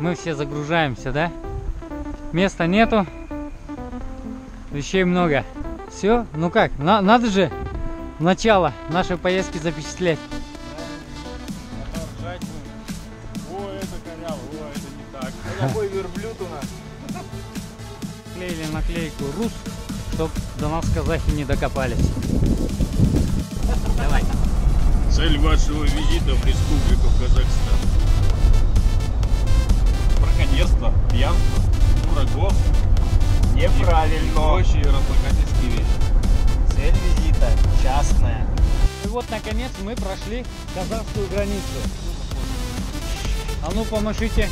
Мы все загружаемся, да? Места нету. Вещей много. Все? Ну как? На- надо же начало нашей поездки запечатлеть. Наклейку «Рус», чтоб до нас казахи не докопались. Давай. Цель вашего визита в Республику Казахстан. Браконьерство, пьянство, врагов и Неправильно. прочие разлокательские вещи. Цель визита частная. И вот, наконец, мы прошли казахскую границу. А ну, помашите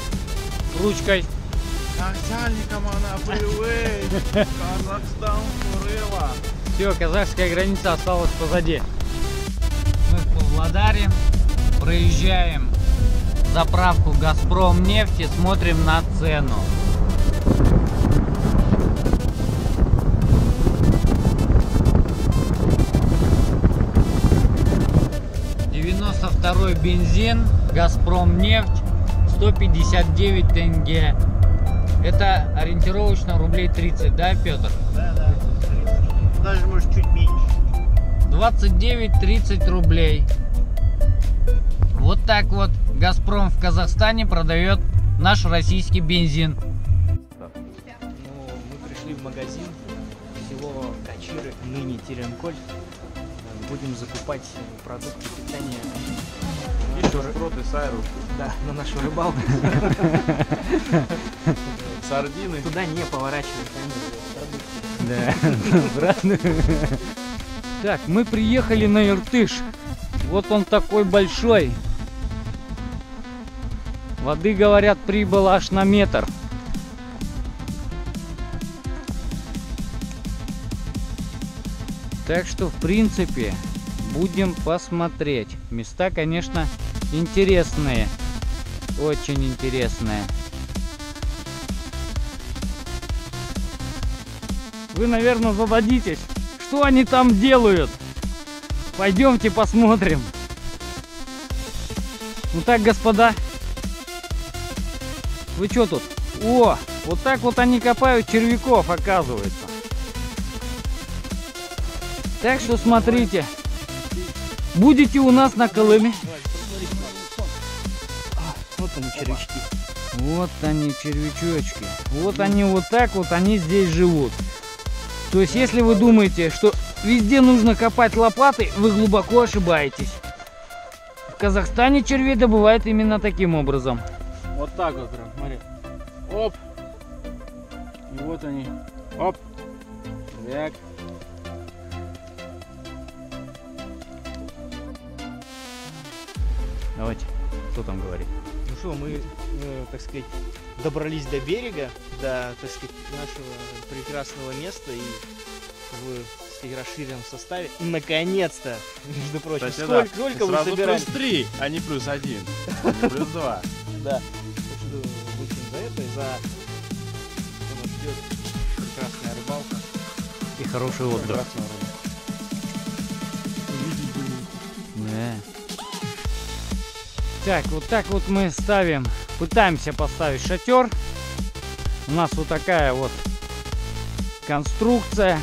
ручкой. Начальникам она привык. Казахстан Курыла. Все, казахская граница осталась позади. Мы в Павлодаре проезжаем заправку Газпром нефти, смотрим на цену. Второй бензин, Газпром нефть, 159 тенге. Это ориентировочно рублей 30, да, Петр? Да, да. Даже может чуть меньше. 29-30 рублей. Вот так вот Газпром в Казахстане продает наш российский бензин. Ну, мы пришли в магазин село Качиры, ныне Теренколь. Будем закупать продукты питания И шпроты, сайру, да, на нашу рыбалку. сардины. Туда не поворачивай камеру. Да, Так, мы приехали на Иртыш. Вот он такой большой. Воды, говорят, прибыло аж на метр. Так что, в принципе, будем посмотреть. Места, конечно, интересные. Очень интересные. Вы, наверное, зададитесь, что они там делают. Пойдемте посмотрим. Ну так, господа. Вы что тут? О, вот так вот они копают червяков, оказывается. Так что смотрите. Будете у нас на Колыме. Вот они, червячки. Вот они, червячочки. Вот они вот так вот, они здесь живут. То есть, если вы думаете, что везде нужно копать лопатой, вы глубоко ошибаетесь. В Казахстане червей добывают именно таким образом. Вот так вот прям, смотри. Оп. И вот они. Оп. Так. Давайте, кто там говорит? Ну что, мы, э, так сказать, добрались до берега, до, так сказать, нашего прекрасного места и в сказать, расширенном составе. Наконец-то, между прочим, Кстати, сколько, да. сколько вы Сразу собирались? плюс три, а не плюс один. Не плюс два. Да. Очень за это и за что нас ждет прекрасная рыбалка. И хороший отдых. Да. Так, вот так вот мы ставим, пытаемся поставить шатер. У нас вот такая вот конструкция.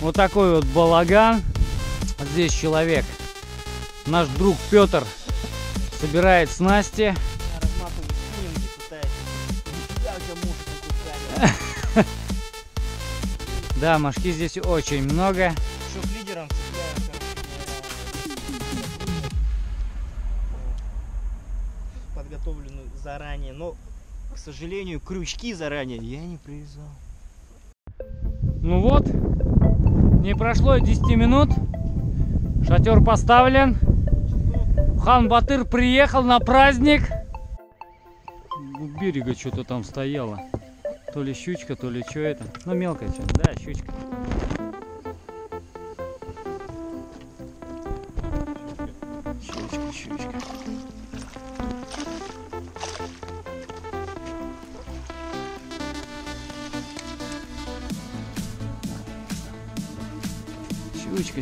Вот такой вот балаган. Здесь человек, наш друг Петр, собирает снасти. Да, мошки здесь очень много. Заранее, но, к сожалению, крючки заранее я не привязал. Ну вот, не прошло и 10 минут. Шатер поставлен. Хан Батыр приехал на праздник. У берега что-то там стояло. То ли щучка, то ли что это. Ну мелкая что. Да. Щучка.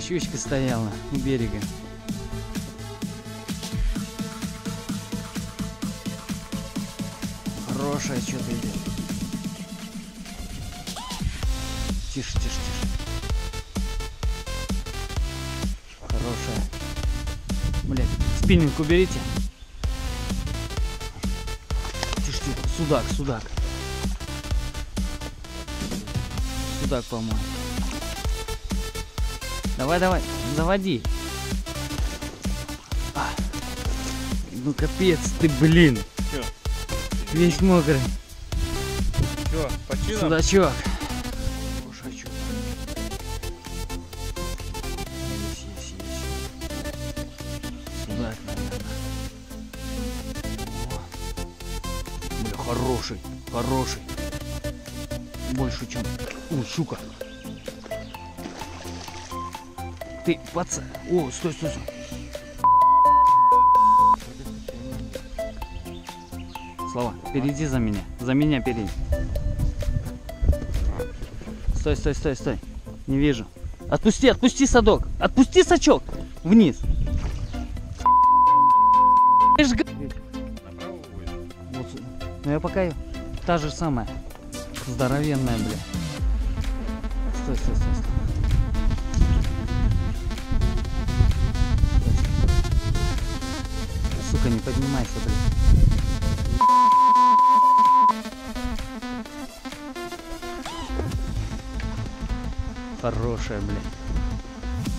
Щучка, стояла у берега. Хорошая что-то идет. Тише, тише, тише. Хорошая. Блять, спиннинг уберите. Тише, тише. Судак, судак. Судак, по-моему. Давай, давай, заводи. А. Ну капец ты, блин. Чё? Весь мокрый. Все, по чинам. Судачок. Судачок. Есть, есть, есть. Судак, наверное. О. Бля, хороший, хороший. Больше, чем... О, щука. Ты, паца... О, стой, стой, стой. Слава, перейди за меня. За меня перейди. Стой, стой, стой, стой. Не вижу. Отпусти, отпусти садок. Отпусти сачок. Вниз. Вот, ну я пока та же самая. Здоровенная, бля. Стой, стой, стой, стой. Сука, не поднимайся, блядь. Хорошая, блядь.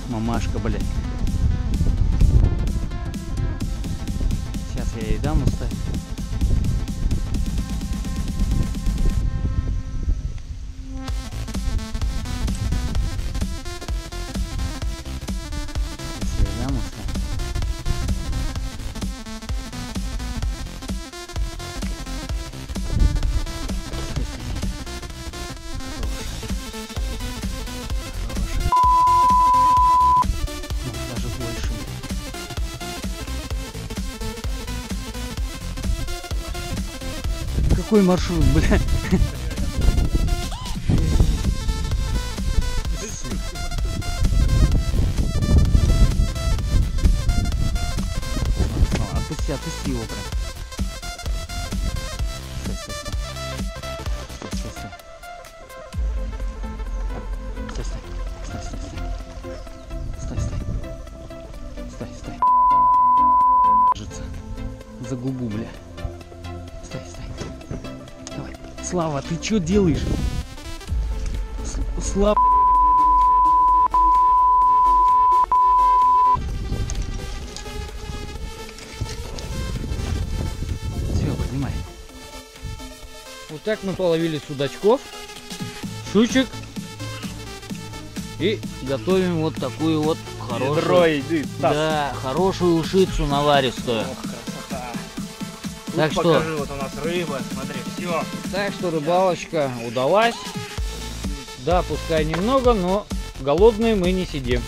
Мамашка, блядь. Сейчас я ей дам уставить. Какой маршрут, бля? Слава, ты что делаешь? С- Слава. Все, поднимай. Вот так мы половили судачков, щучек и готовим вот такую вот хорошую, Ядро еды, Стас. да, хорошую ушицу наваристую. Ох, красота. Тут Так что- покажи, вот у нас рыба, смотри, все. Так что рыбалочка удалась. Да, пускай немного, но голодные мы не сидим.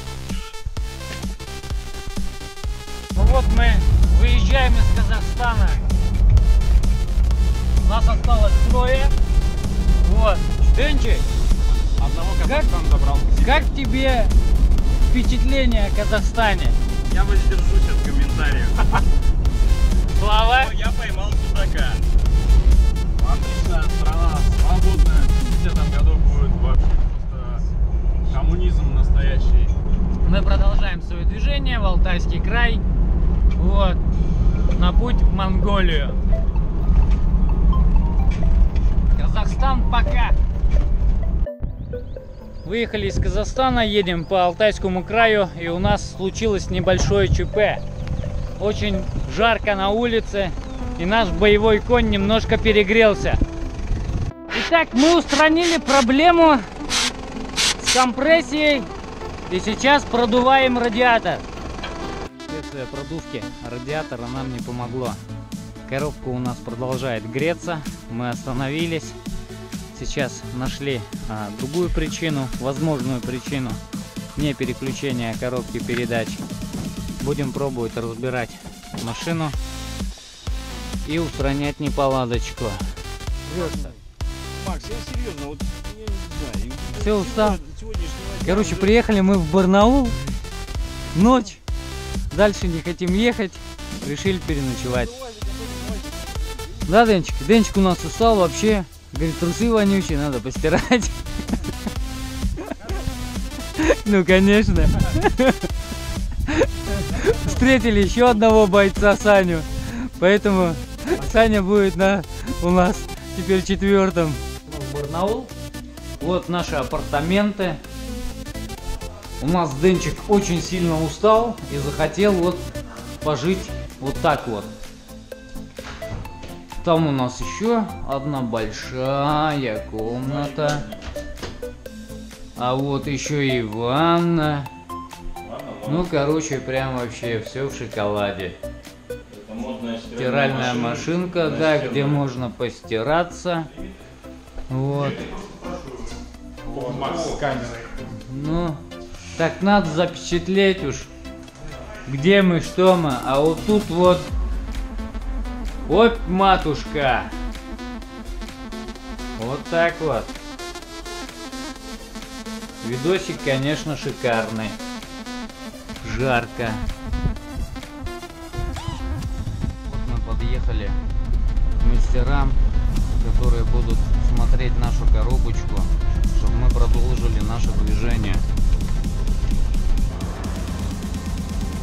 Ну вот мы выезжаем из Казахстана. Нас осталось трое. Вот. Денчик, Одного Как? Казахстан забрал. как тебе впечатление о Казахстане? Путь в Монголию. Казахстан пока. Выехали из Казахстана, едем по Алтайскому краю, и у нас случилось небольшое ЧП. Очень жарко на улице, и наш боевой конь немножко перегрелся. Итак, мы устранили проблему с компрессией и сейчас продуваем радиатор. Следствие продувки радиатора нам не помогло. Коробка у нас продолжает греться. Мы остановились. Сейчас нашли а, другую причину, возможную причину не переключения коробки передач. Будем пробовать разбирать машину и устранять неполадочку. Макс, я серьезно, вот я не знаю. Всё, устал. Короче, приехали мы в Барнаул. Ночь. Дальше не хотим ехать. Решили переночевать. Да, Денчик? Денчик у нас устал вообще. Говорит, трусы вонючие, надо постирать. Ну, конечно. Встретили еще одного бойца Саню. Поэтому Саня будет на у нас теперь четвертым. Барнаул. Вот наши апартаменты. У нас Денчик очень сильно устал и захотел вот пожить вот так вот. Там у нас еще одна большая комната. А вот еще и ванна. Ну, короче, прям вообще все в шоколаде. Стиральная машинка, да, где можно постираться. Вот. Макс с камерой. Ну, так надо запечатлеть уж, где мы, что мы. А вот тут вот, вот матушка. Вот так вот. Видосик, конечно, шикарный. Жарко. Вот мы подъехали к мастерам, которые будут смотреть нашу коробочку, чтобы мы продолжили наше движение.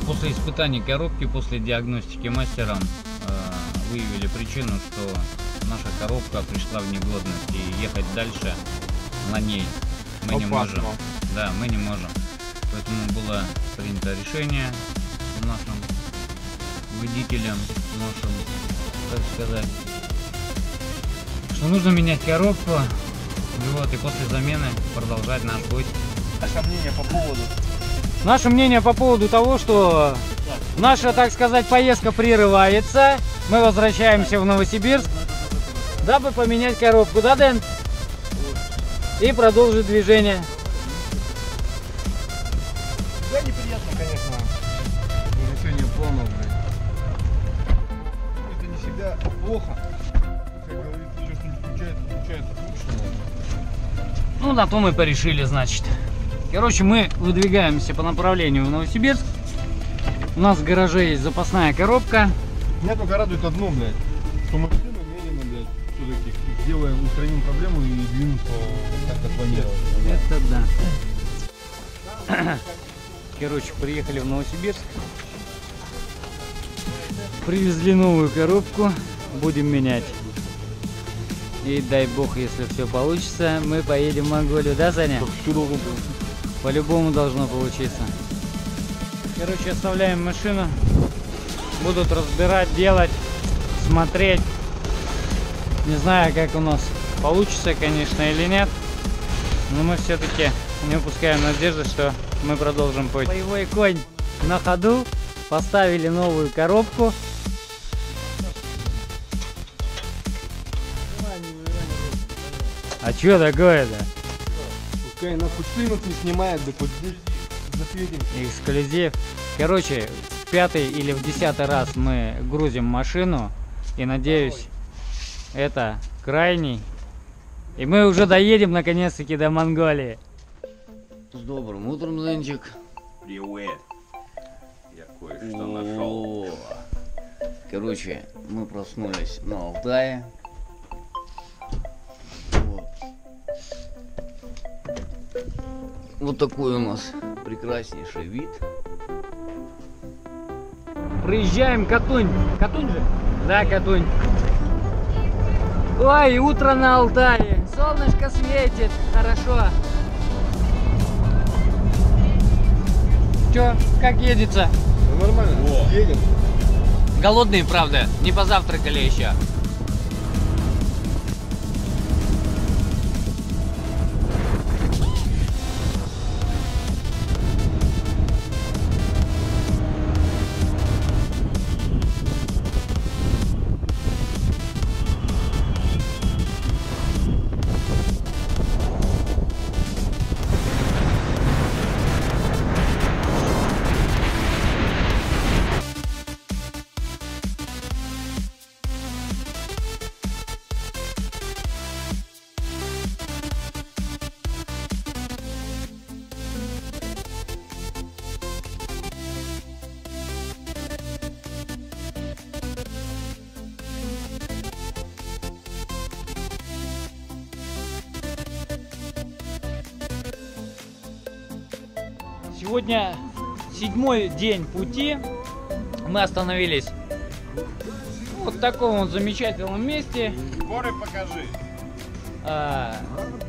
После испытаний коробки, после диагностики мастером э, выявили причину, что наша коробка пришла в негодность и ехать дальше на ней мы не можем. Да, мы не можем. Поэтому было принято решение нашим водителям, нашим, так сказать, что нужно менять коробку. И вот, и после замены продолжать наш путь. А сомнения по поводу? Наше мнение по поводу того, что наша, так сказать, поездка прерывается. Мы возвращаемся в Новосибирск, дабы поменять коробку, да, Дэн? И продолжить движение. Да, неприятно, конечно. Планов, блядь. Это не всегда плохо. Как говорится, все, что не включается, включается к лучшему. Ну, на то мы порешили, значит. Короче, мы выдвигаемся по направлению в Новосибирск. У нас в гараже есть запасная коробка. Меня только радует одно, блядь, что мы все намеренно, блядь, все-таки сделаем, устраним проблему и двинем по как планировали. Это да. Короче, приехали в Новосибирск. Привезли новую коробку. Будем менять. И дай бог, если все получится, мы поедем в Монголию, да, Саня? Все должно быть. По-любому должно получиться. Короче, оставляем машину. Будут разбирать, делать, смотреть. Не знаю, как у нас получится, конечно, или нет. Но мы все-таки не упускаем надежды, что мы продолжим путь. Боевой конь на ходу. Поставили новую коробку. А что такое-то? Пускай хоть климат не снимает, да хоть здесь засветим. Эксклюзив. Короче, в пятый или в десятый раз мы грузим машину. И надеюсь, это крайний. И мы уже доедем наконец-таки до Монголии. С добрым утром, Ленчик. Привет. Я кое-что нашел. Короче, мы проснулись на Алтае. Вот такой у нас прекраснейший вид. Проезжаем Катунь. Катунь же? Да, Катунь. Ой, утро на Алтае. Солнышко светит. Хорошо. Чё, как едется? Ну нормально, едем. Голодные, правда, не позавтракали еще. Седьмой день пути. Мы остановились вот в таком вот замечательном месте. Горы покажи. А,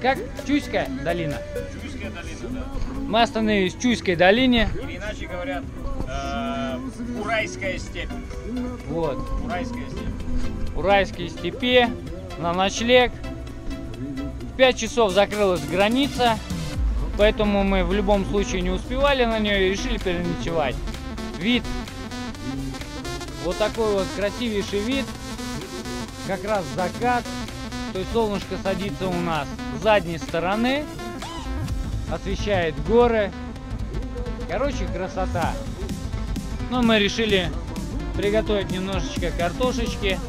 как Чуйская долина. Чуйская долина, да. Мы остановились в Чуйской долине. Или иначе говорят, э, Уральская степь. Вот. Уральская степь. Уральской степи на ночлег. В 5 часов закрылась граница, поэтому мы в любом случае не успевали на нее и решили переночевать. Вид, вот такой вот красивейший вид, как раз закат, то есть солнышко садится у нас с задней стороны, освещает горы. Короче, красота. Но мы решили приготовить немножечко картошечки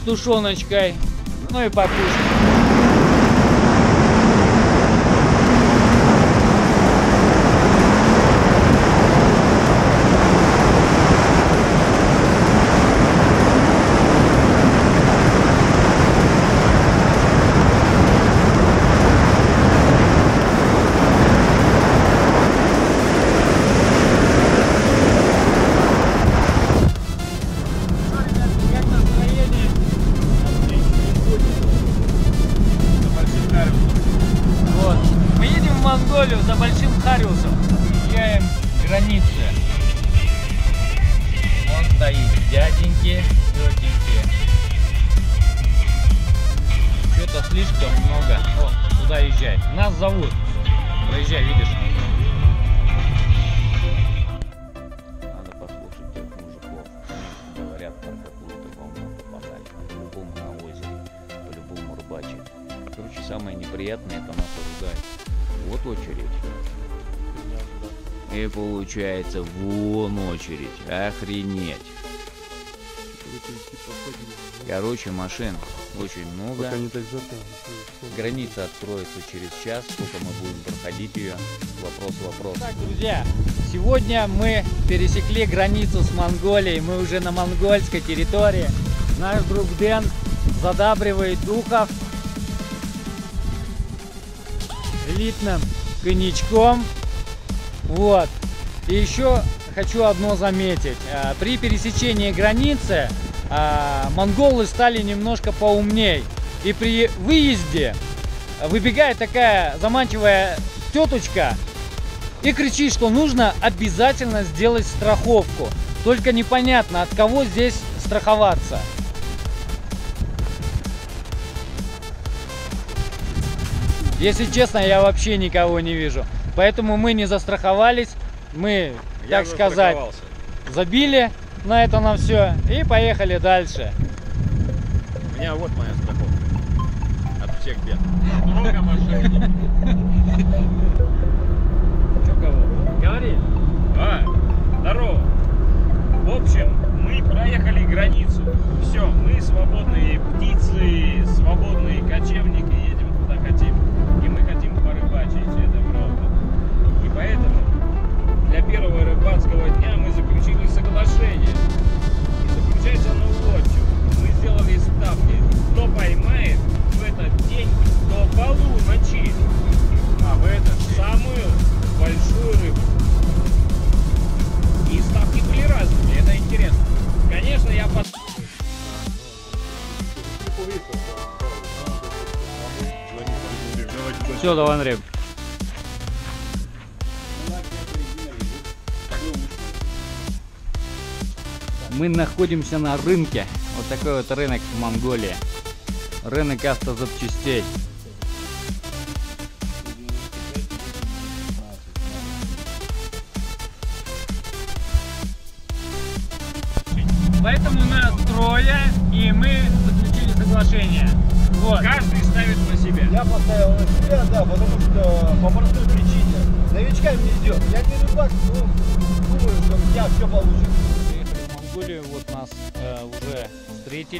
с тушеночкой, ну и покушать. Очередь. Охренеть. Короче, машин очень много. Пока не так жарко. Граница откроется через час, сколько мы будем проходить ее. Вопрос, вопрос. Так, друзья, сегодня мы пересекли границу с Монголией. Мы уже на монгольской территории. Наш друг Дэн задабривает духов элитным коньячком. Вот. И еще хочу одно заметить. А, При пересечении границы а, монголы стали немножко поумней. И при выезде выбегает такая заманчивая теточка и кричит, что нужно обязательно сделать страховку. Только непонятно, от кого здесь страховаться. Если честно, я вообще никого не вижу. Поэтому мы не застраховались. Мы, так сказать, забили на это на все и поехали дальше. У меня вот моя страховка. От всех бед. Много машин. Че кого? Говори. А, здорово. В общем, мы проехали границу. Все, мы свободные птицы, свободные кочевники, едем куда хотим. И мы хотим порыбачить, это правда. И поэтому для первого рыбацкого дня мы заключили соглашение. И заключается оно вот в чем. Мы сделали ставки. Кто поймает в этот день до полуночи А, вы это? самую большую рыбу. И ставки были разные, это интересно. Конечно, я под... Все, давай, Андрей. Мы находимся на рынке. Вот такой вот рынок в Монголии. Рынок автозапчастей.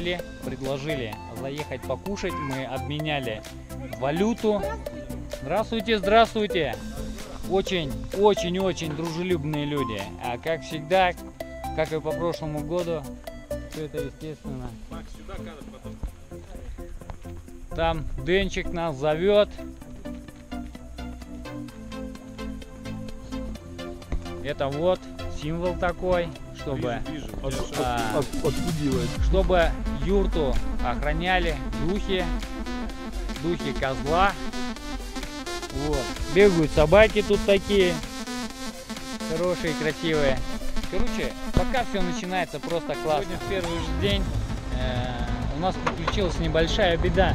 Встретили, предложили заехать покушать. Мы обменяли валюту. Здравствуйте, здравствуйте. Очень, очень, очень дружелюбные люди. А как всегда, как и по прошлому году, все это естественно. Там Денчик нас зовет. Это вот символ такой, чтобы, Вижу, вижу. От- а, от- чтобы юрту охраняли духи, духи козла. Вот. Бегают собаки тут такие, хорошие, красивые. Короче, пока все начинается просто классно. Сегодня в первый же день э, у нас приключилась небольшая беда.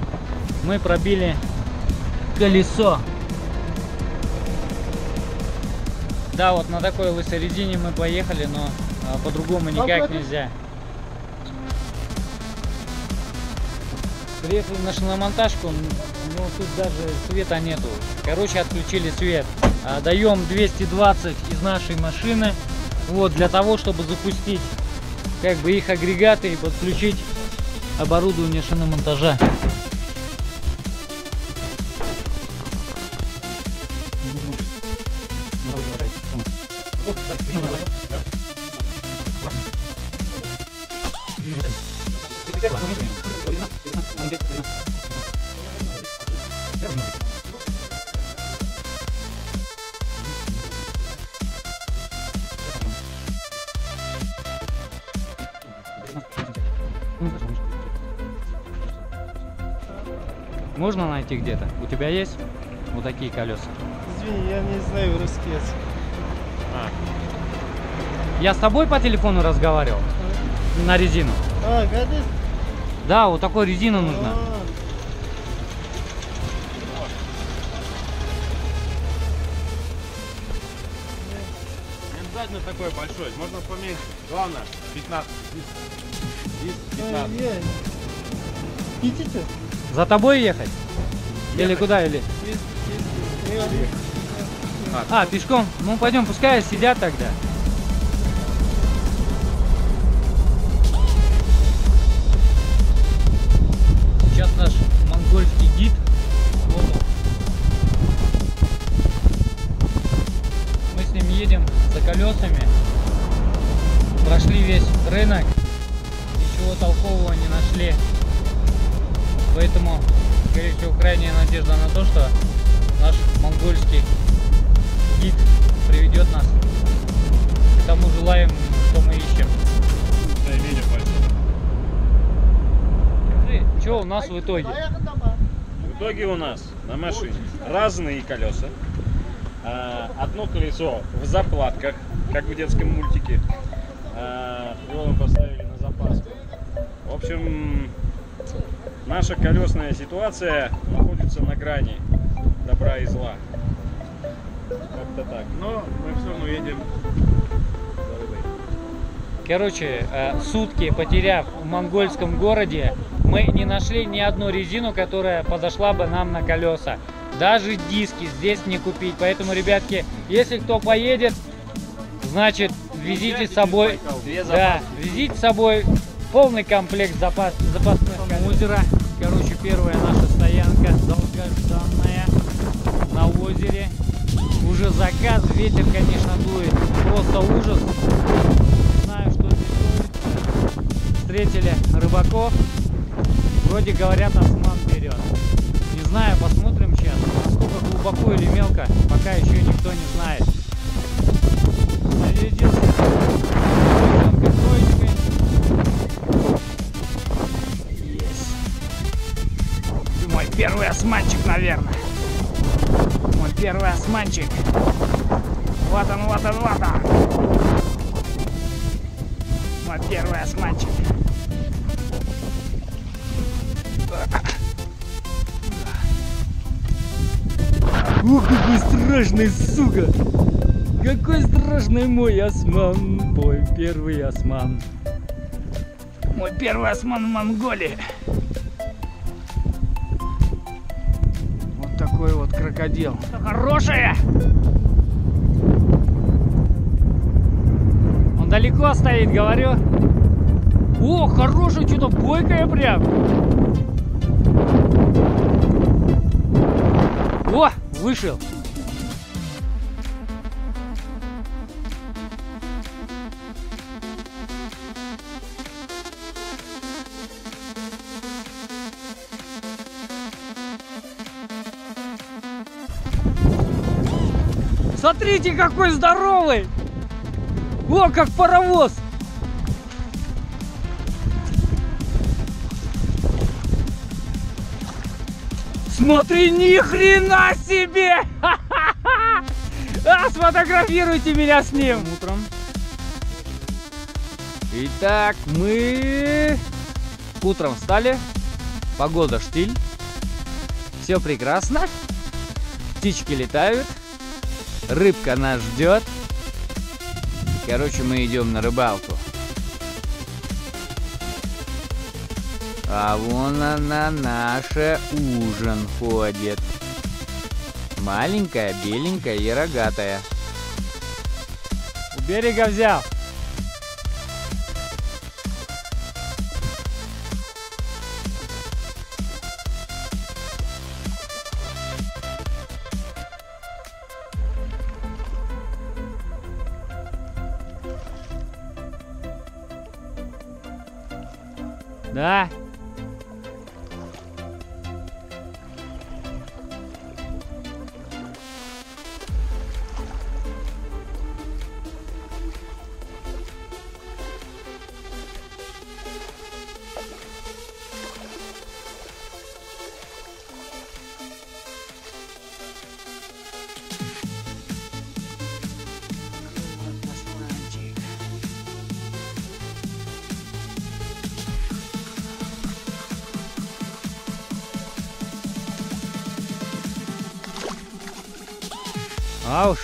Мы пробили колесо. Да, вот на такой лысой резине мы поехали, но а, по-другому никак нельзя. Приехали на шиномонтажку, ну тут даже света нету. Короче, отключили свет. А, Даем 220 из нашей машины, вот, для того, чтобы запустить как бы их агрегаты и подключить оборудование шиномонтажа. Можно найти где-то? У тебя есть вот такие колеса? Извини, я не знаю русский язык. Я с тобой по телефону разговаривал? На резину. А, гадит? Да, вот такой резина нужна. А, Не обязательно такой большой, можно поменьше. Главное, 15. 10, а, 15. я- Идите. За тобой ехать? Или Ехать. куда? Или... Есть, есть. Я- А, пешком? Ну пойдем, пускай сидят тогда. Итоге? В итоге у нас на машине разные колеса. А, Одно колесо в заплатках, как в детском мультике. А, Его мы поставили на запаску. В общем, наша колесная ситуация находится на грани добра и зла. Как-то так. Но мы все равно едем. Короче, э, сутки потеряв в монгольском городе, мы не нашли ни одну резину, которая подошла бы нам на колеса. Даже диски здесь не купить. Поэтому, ребятки, если кто поедет, значит, везите с собой, да, везите с собой полный комплект запас, запасных озера. Короче, первая наша стоянка, долгожданная на озере. Уже закат, ветер, конечно, дует. Просто ужас. Не знаю, что здесь будет. Встретили рыбаков. Вроде говорят, осман берет. Не знаю, посмотрим сейчас, насколько глубоко или мелко, пока еще никто не знает. Ты мой первый османчик, наверное. Мой первый османчик. Вот он, вот он, вот он. Мой первый османчик. Страшный, сука! Какой страшный мой осман, мой первый осман. Мой первый осман в Монголии. Вот такой вот крокодил. Хорошая! Он далеко стоит, говорю. О, хорошая, что-то бойкая прям. О, вышел. Смотрите, какой здоровый! О, как паровоз! Смотри, ни хрена себе! А, сфотографируйте меня с ним! Утром. Итак, мы утром встали. Погода штиль. Все прекрасно. Птички летают. Рыбка нас ждет. Короче, мы идем на рыбалку. А вон она, наша ужин ходит. Маленькая, беленькая и рогатая. У берега взял.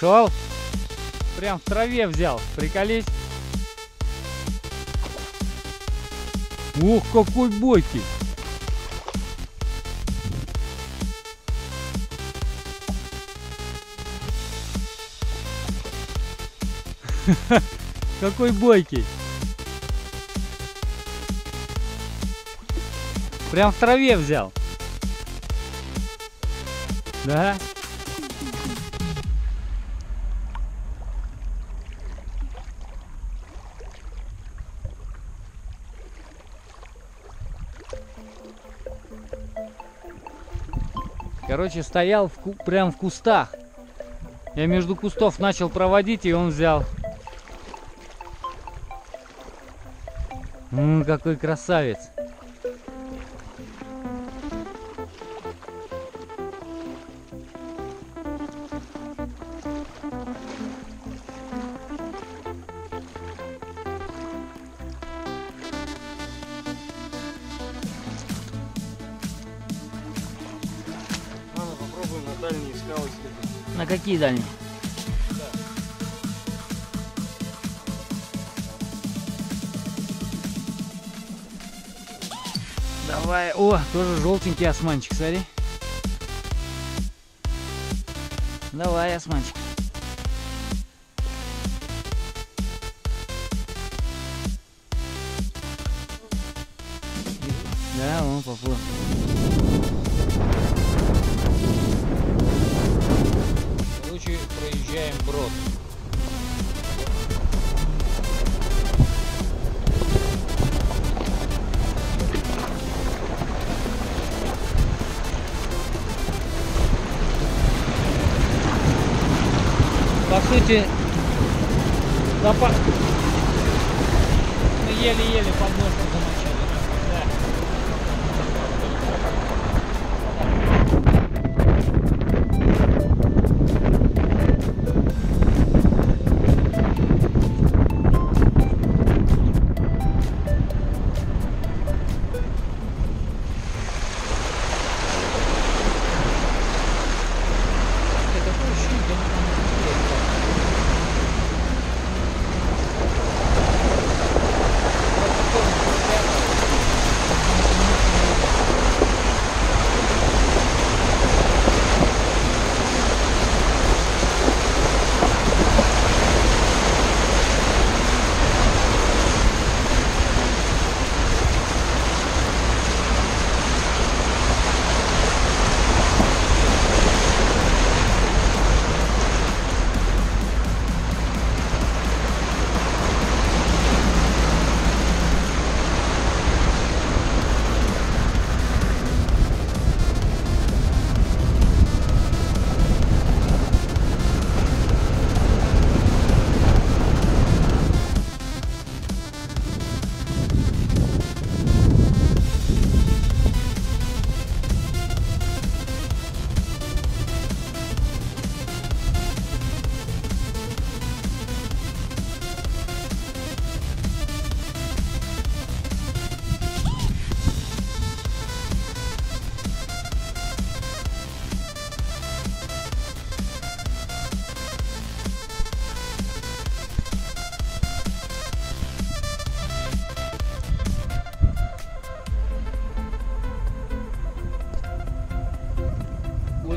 Ушел. Прям в траве взял. Приколись. Ух, какой бойкий. Какой бойкий. Прям в траве взял. Да? Короче, стоял в прям в кустах. Я между кустов начал проводить, и он взял. М, какой красавец. Какие дальние? Давай. О, тоже желтенький османчик, смотри. Давай, османчик.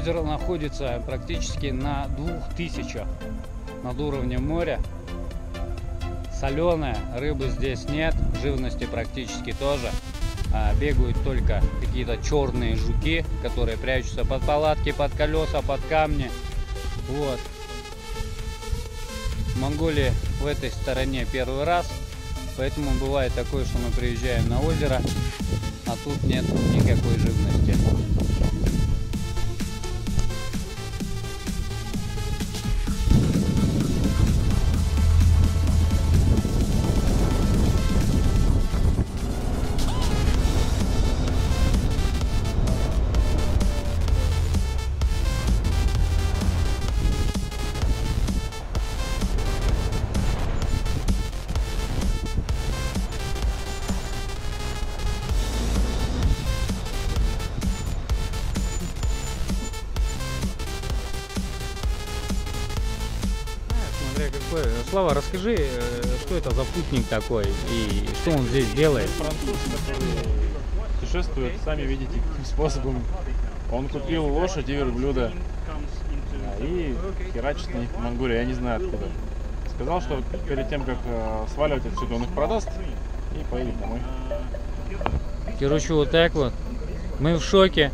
Озеро находится практически на двух тысячах над уровнем моря. Соленое, рыбы здесь нет, живности практически тоже. А, бегают только какие-то черные жуки, которые прячутся под палатки, под колеса, под камни. Вот. В Монголии в этой стороне первый раз, поэтому бывает такое, что мы приезжаем на озеро, а тут нет никакой живности. Слава, расскажи, э, что это за путник такой и что он здесь делает? Француз, который путешествует, сами видите, каким способом. Он купил лошадь и верблюда а, и херачит на них в Монголии, я не знаю откуда. Сказал, что перед тем, как э, сваливать отсюда, он их продаст и поедет домой. Короче, вот так вот. Мы в шоке.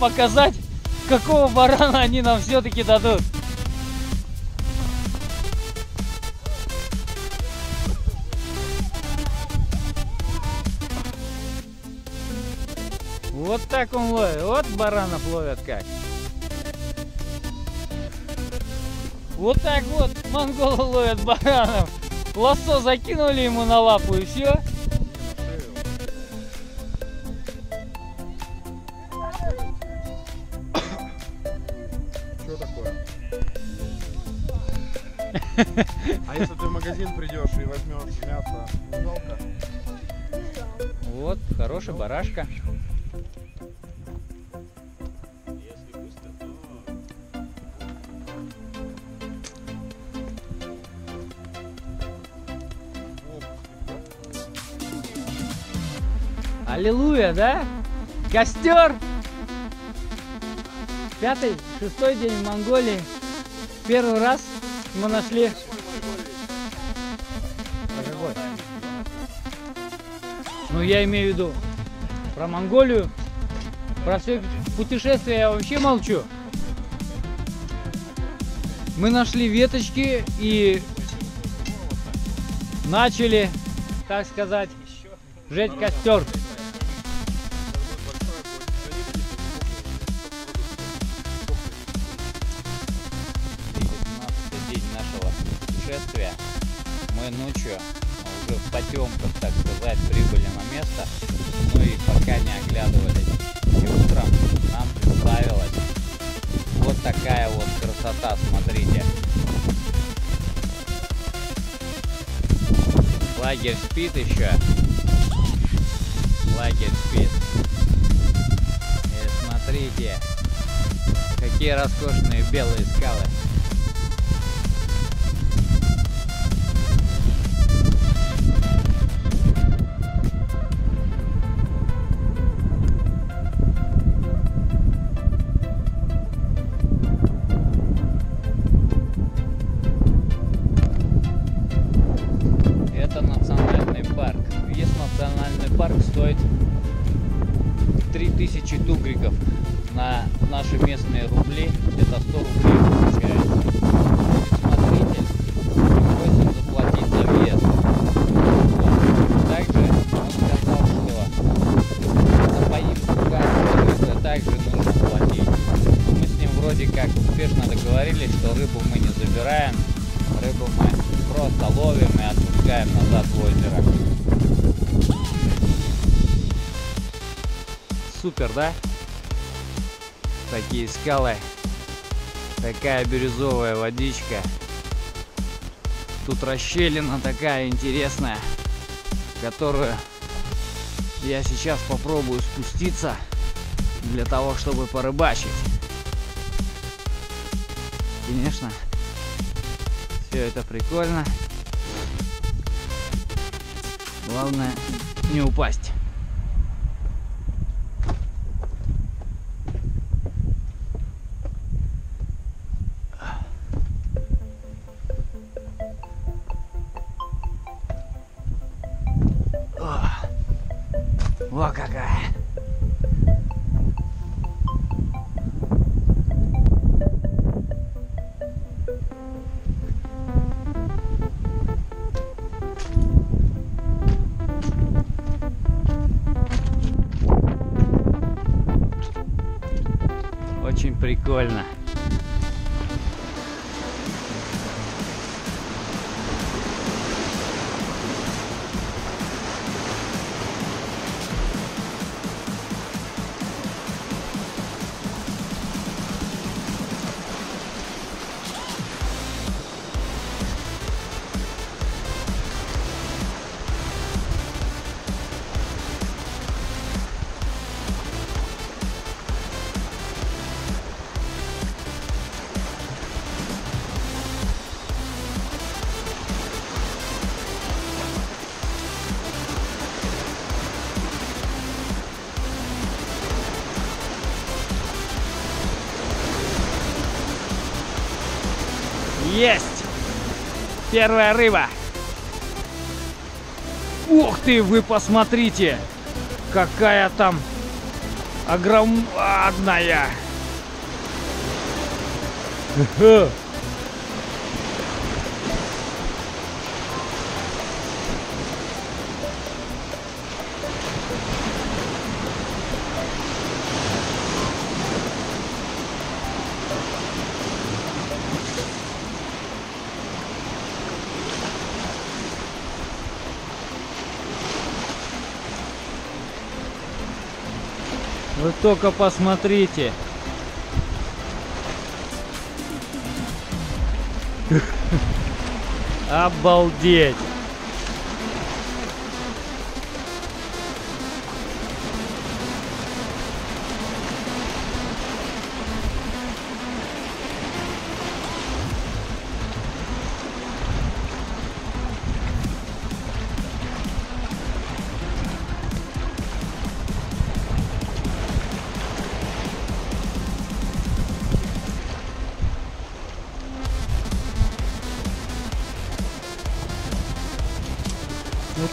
Показать, какого барана они нам все-таки дадут. Вот так он ловит. Вот баранов ловят как. Вот так вот монголы ловят баранов. Лассо закинули ему на лапу и все. А если ты в магазин придешь и возьмешь мясо, жалко? Вот, хорошая барашка. Аллилуйя, да? Костер! Пятый, шестой день в Монголии. Первый раз мы нашли... Какой? Ну, я имею в виду про Монголию, про все путешествия я вообще молчу. Мы нашли веточки и начали, так сказать, жечь костер. Такие скалы. Такая бирюзовая водичка. Тут расщелина такая интересная, которую я сейчас попробую спуститься для того, чтобы порыбачить. Конечно, все это прикольно. Главное не упасть. Во какая. Очень прикольно. Первая рыба! Ух ты, вы посмотрите! Какая там огромная! только посмотрите. Обалдеть.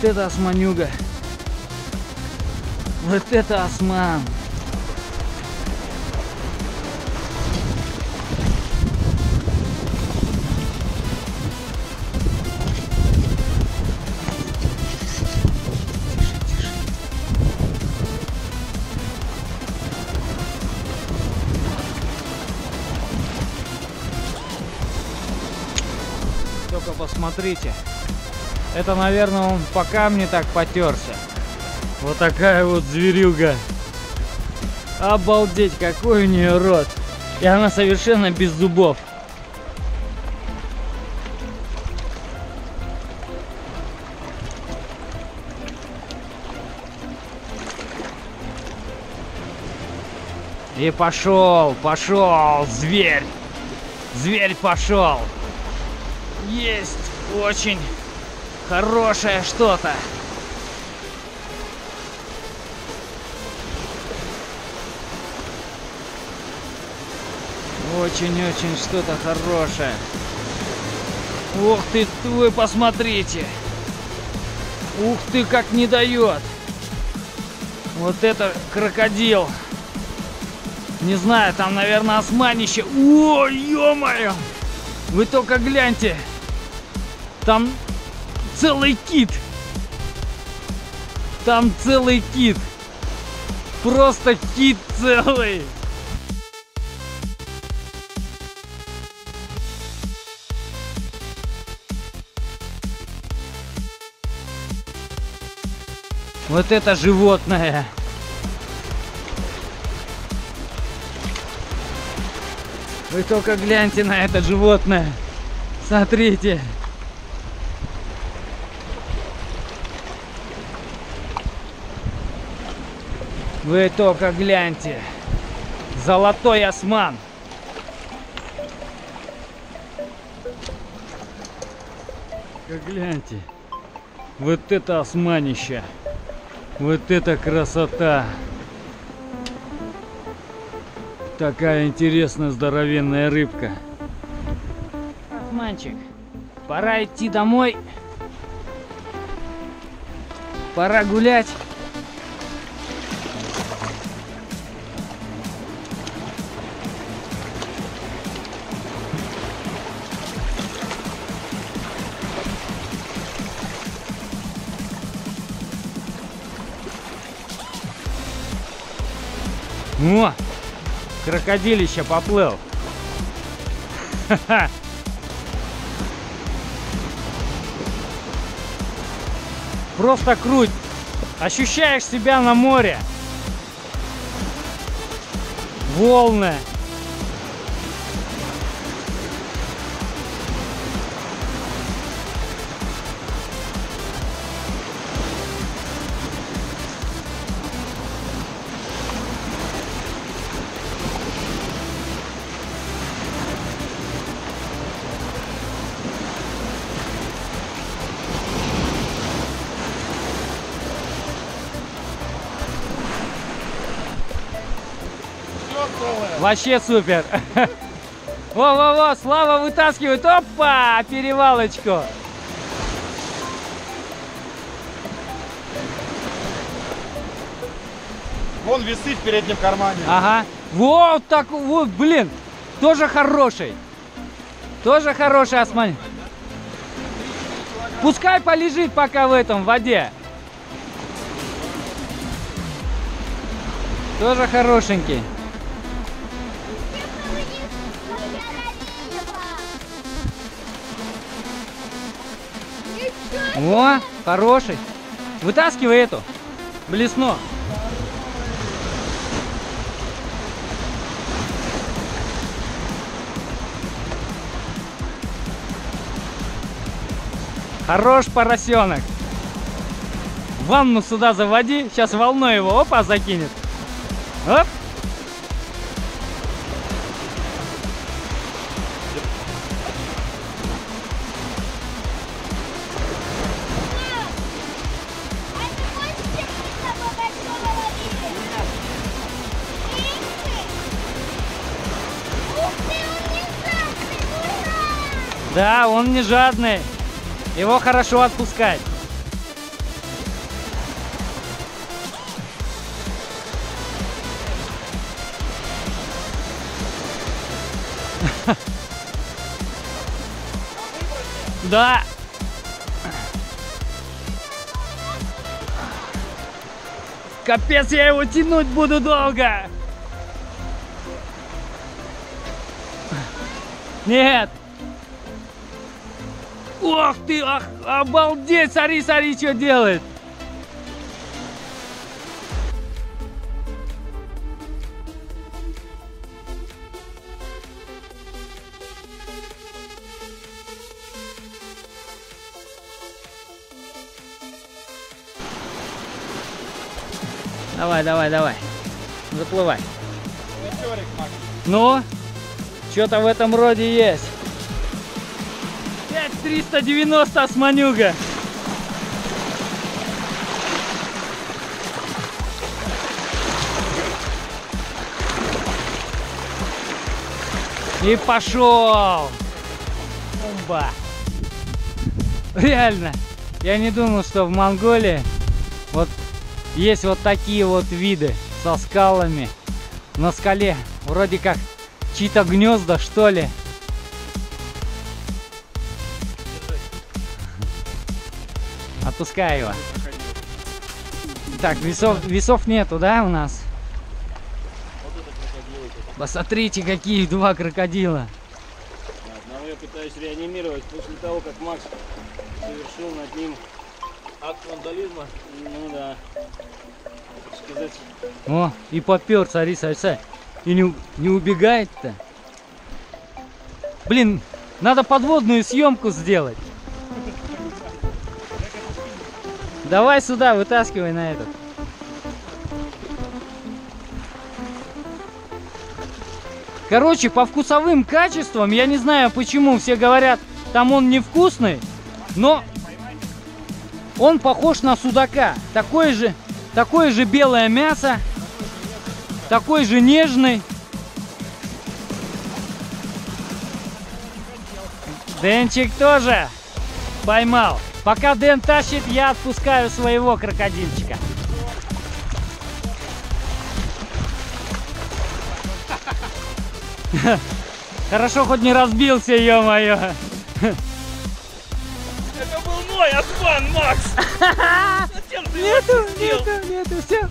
Это османюга. Вот это осман. Только посмотрите. Это, наверное, он по камне так потерся. Вот такая вот зверюга. Обалдеть, какой у нее рот. И она совершенно без зубов. И пошел, пошел, зверь. Зверь пошел. Есть очень хорошее что-то. Очень-очень что-то хорошее. Ух ты, вы посмотрите. Ух ты, как не дает. Вот это крокодил. Не знаю, там, наверное, османище. О, ё-моё! Вы только гляньте. Там целый кит. Там целый кит. Просто кит целый. Вот это животное. Вы только гляньте на это животное. Смотрите. Вы только гляньте. Золотой осман. Как гляньте. Вот это османище. Вот это красота. Такая интересная здоровенная рыбка. Османчик, пора идти домой. Пора гулять. О, крокодилище поплыл. Просто круть. Ощущаешь себя на море. Волны. Вообще супер. Во-во-во, Слава вытаскивает. Опа, перевалочку. Вон весы в переднем кармане. Ага. Вот так, вот, блин. Тоже хороший. Тоже хороший осман. Пускай полежит пока в этом в воде. Тоже хорошенький. О, хороший. Вытаскивай эту. Блесно. Хорош поросенок. Ванну сюда заводи. Сейчас волной его опа закинет. Оп. Да, он не жадный. Его хорошо отпускать. Да. Капец, я его тянуть буду долго. Нет. Ох ты, ах, обалдеть, смотри, смотри, что делает. Давай, давай, давай. Заплывай. Ну, что-то в этом роде есть. 5390 османюга. И пошел. Бомба. Реально. Я не думал, что в Монголии вот есть вот такие вот виды со скалами. На скале вроде как чьи-то гнезда, что ли. Отпускай его. Так, весов, весов нету, да, у нас? Посмотрите, какие два крокодила. Одного я пытаюсь реанимировать после того, как Макс совершил над ним акт вандализма. Ну да. Сказать. О, и попер, цари, царь, И не, не убегает-то. Блин, надо подводную съемку сделать. Давай сюда, вытаскивай на этот. Короче, по вкусовым качествам, я не знаю почему все говорят, там он невкусный, но он похож на судака. Такое же, такое же белое мясо, такой же нежный. Денчик тоже поймал. Пока Дэн тащит, я отпускаю своего крокодильчика. Хорошо, хоть не разбился, ё-моё. Это был мой обман, Макс! Зачем ты его Нету, нету, нету, все.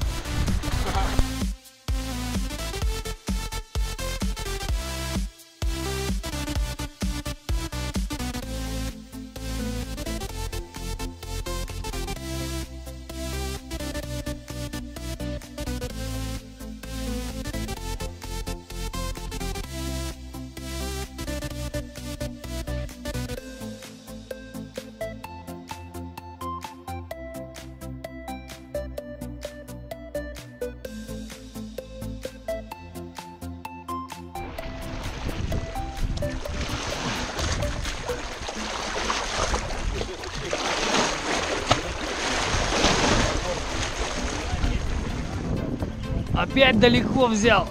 Опять далеко взял.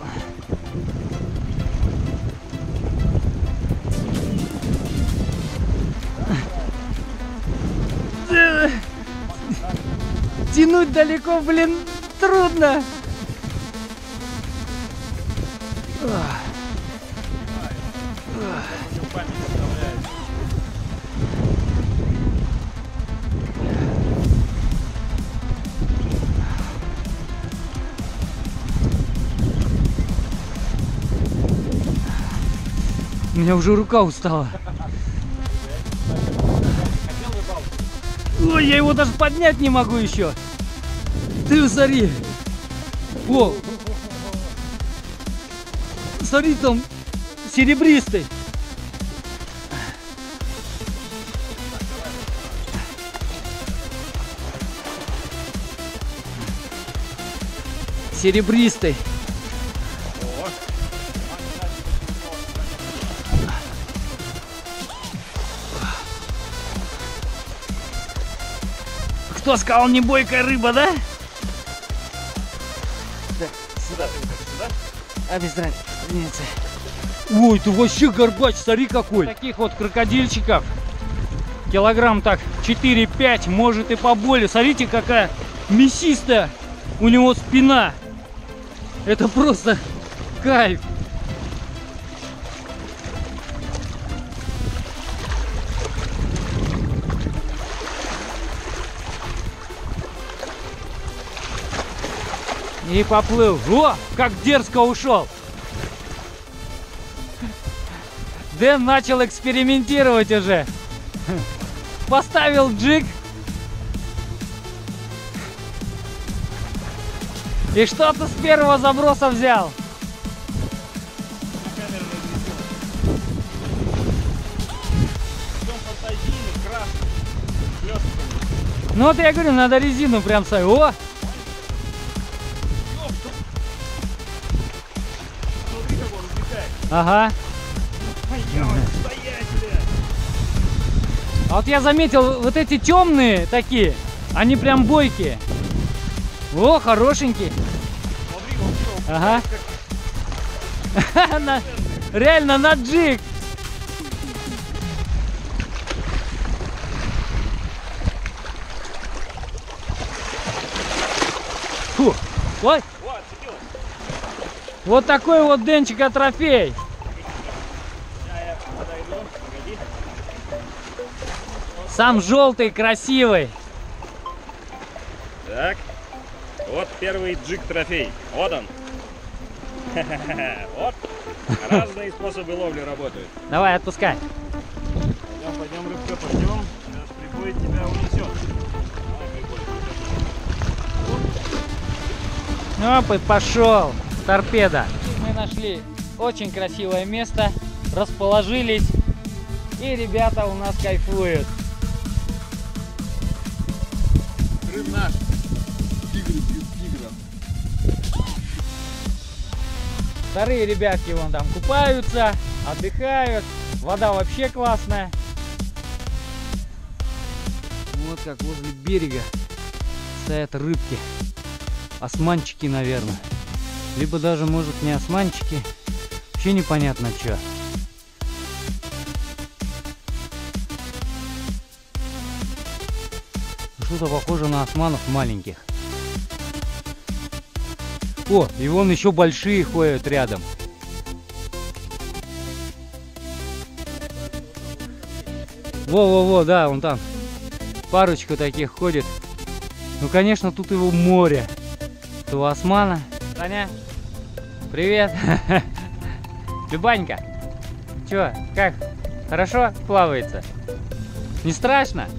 Тянуть далеко, блин, трудно. Уже рука устала. Ой, я его даже поднять не могу еще. Ты смотри. О. Смотри, там серебристый. Серебристый. Кто сказал не бойкая рыба, да? Да, сюда. А без разницы. Ой, ты вообще горбач, смотри какой. Таких вот крокодильчиков килограмм так 4-5, может и поболее. Смотрите, какая мясистая у него спина. Это просто кайф. И поплыл. О, как дерзко ушел. Дэн начал экспериментировать уже. Поставил джиг. И что-то с первого заброса взял. Ну вот я говорю, надо резину прям ставить. О, ага. А вот я заметил, вот эти темные такие, они прям бойкие. О, хорошенький. Ага. Реально на джиг. Фу. Ой, вот такой вот Денчика трофей. Сам желтый, красивый. Так, вот первый джиг-трофей. Вот он. Вот. Разные способы ловли работают. Давай, отпускай. Пойдем, пойдем, рыбка, пойдем. Сейчас приплыть тебя унесет. Ну, Оп, и пошел. Торпеда. Мы нашли очень красивое место, расположились, и ребята у нас кайфуют. Наш. Тигры бьют тигра. Вторые ребятки вон там купаются, отдыхают. Вода вообще классная. Вот как возле берега стоят рыбки. Османчики, наверное. Либо даже, может, не османчики. Вообще непонятно что. Что-то похоже на османов маленьких. О, и вон еще большие ходят рядом. Во-во-во, да, вон там. Парочка таких ходит. Ну, конечно, тут его море. Это у османа. Таня, привет. Любанька, чё, как? Хорошо плавается? Не страшно?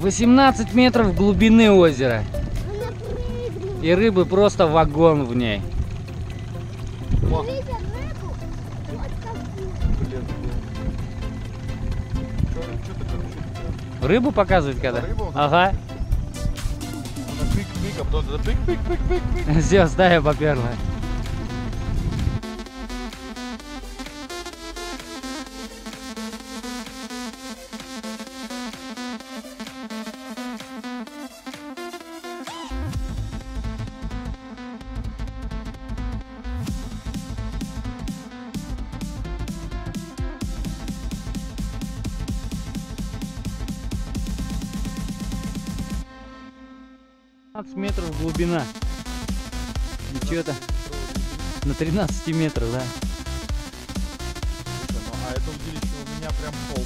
18 метров глубины озера. И рыбы просто вагон в ней. О. Рыбу? Показывать когда? Рыбу? Ага. А. Все, стая поперла. Глубина. И что-то на 13 метрах, да. Слушай, ну а это удилище у меня прям пол.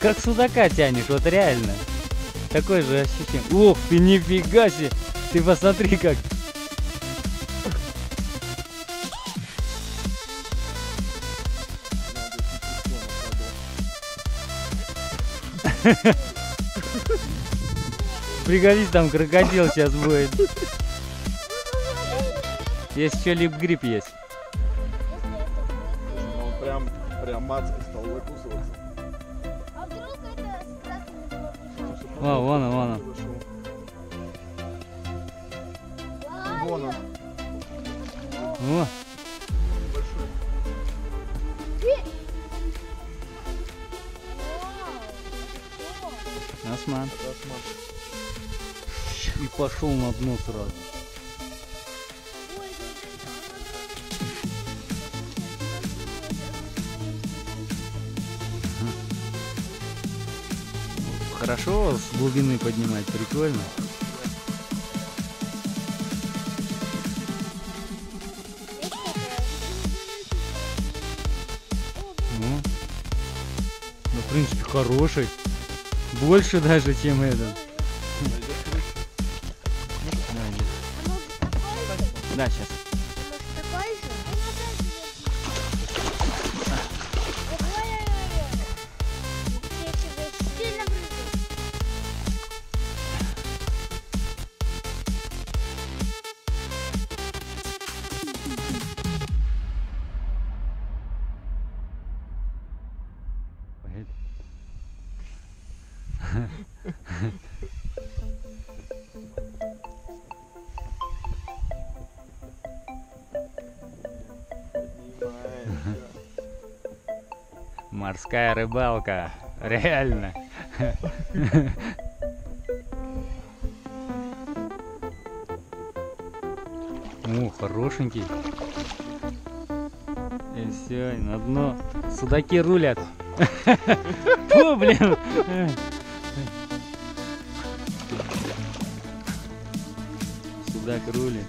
Как судака тянешь, вот реально. Такое же ощущение. Ох ты, нифига себе. Ты посмотри как. Пригодись, там крокодил сейчас будет. Есть еще лип-грипп есть. Пошел на дно сразу. Хорошо с глубины поднимать, прикольно. Ну, ну, в принципе, хороший. Больше даже, чем этот. Морская рыбалка. Реально. О, хорошенький. И все, на дно. Судаки рулят. Фу, блин. Судак рулит.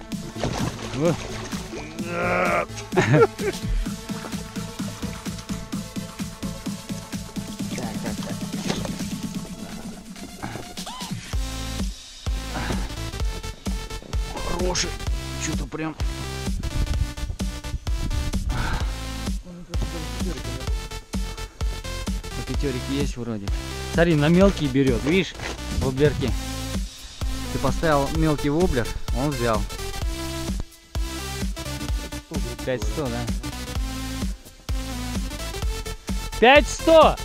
Оши что-то прям а пятерик есть вроде. Смотри, на мелкий берет, видишь, воблерки. Ты поставил мелкий воблер, он взял. 5100, да? 5100!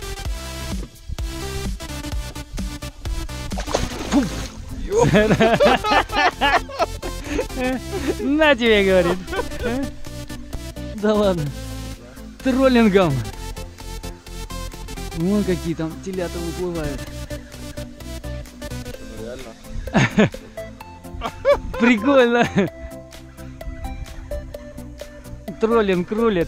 Фу! На тебе, говорит. Да ладно. Троллингом. Вон какие там телята выплывают. Прикольно. Троллинг рулит.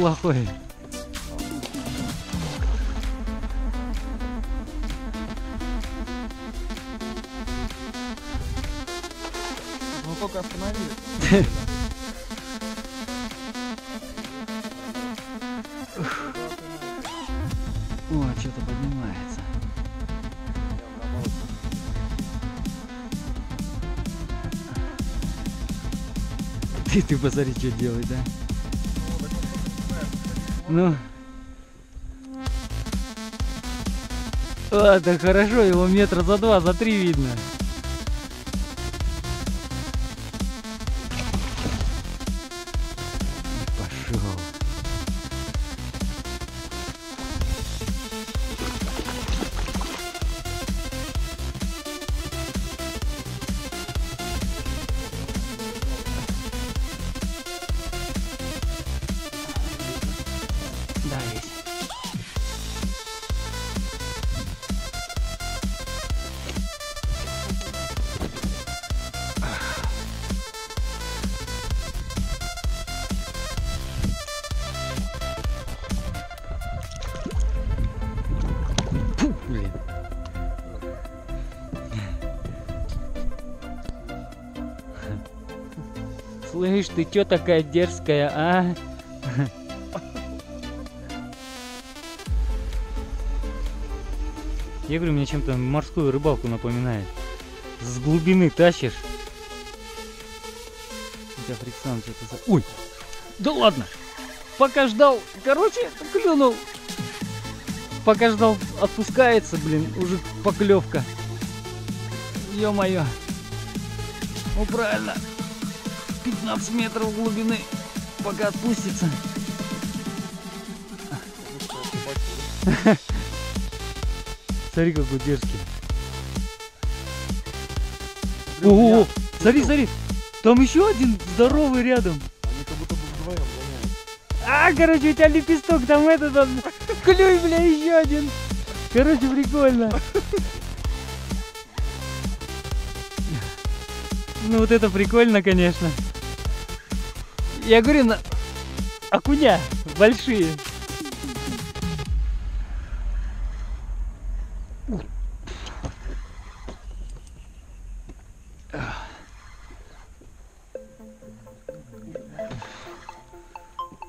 Неплохой. Ну только остановили. О, что-то поднимается. Ты, ты посмотри, что делает, да? Ну. Да хорошо, его метра за два, за три видно. Слышь, ты чё такая дерзкая, а? Я говорю, мне чем-то морскую рыбалку напоминает. С глубины тащишь. Фрикцион что-то за... Ой! Да ладно! Пока ждал, короче, клюнул. Пока ждал, отпускается, блин, уже поклевка. Ё-моё. Ну правильно. 15 метров глубины. Пока отпустится. Смотри, какой дерзкий. Ого, смотри, смотри. Там еще один здоровый рядом. Они как будто бы вдвоем гоняют. А, короче, у тебя лепесток там этот, он, клюй, бля, еще один. Короче, прикольно. Ну вот это прикольно, конечно. Я говорю, на... окуня большие.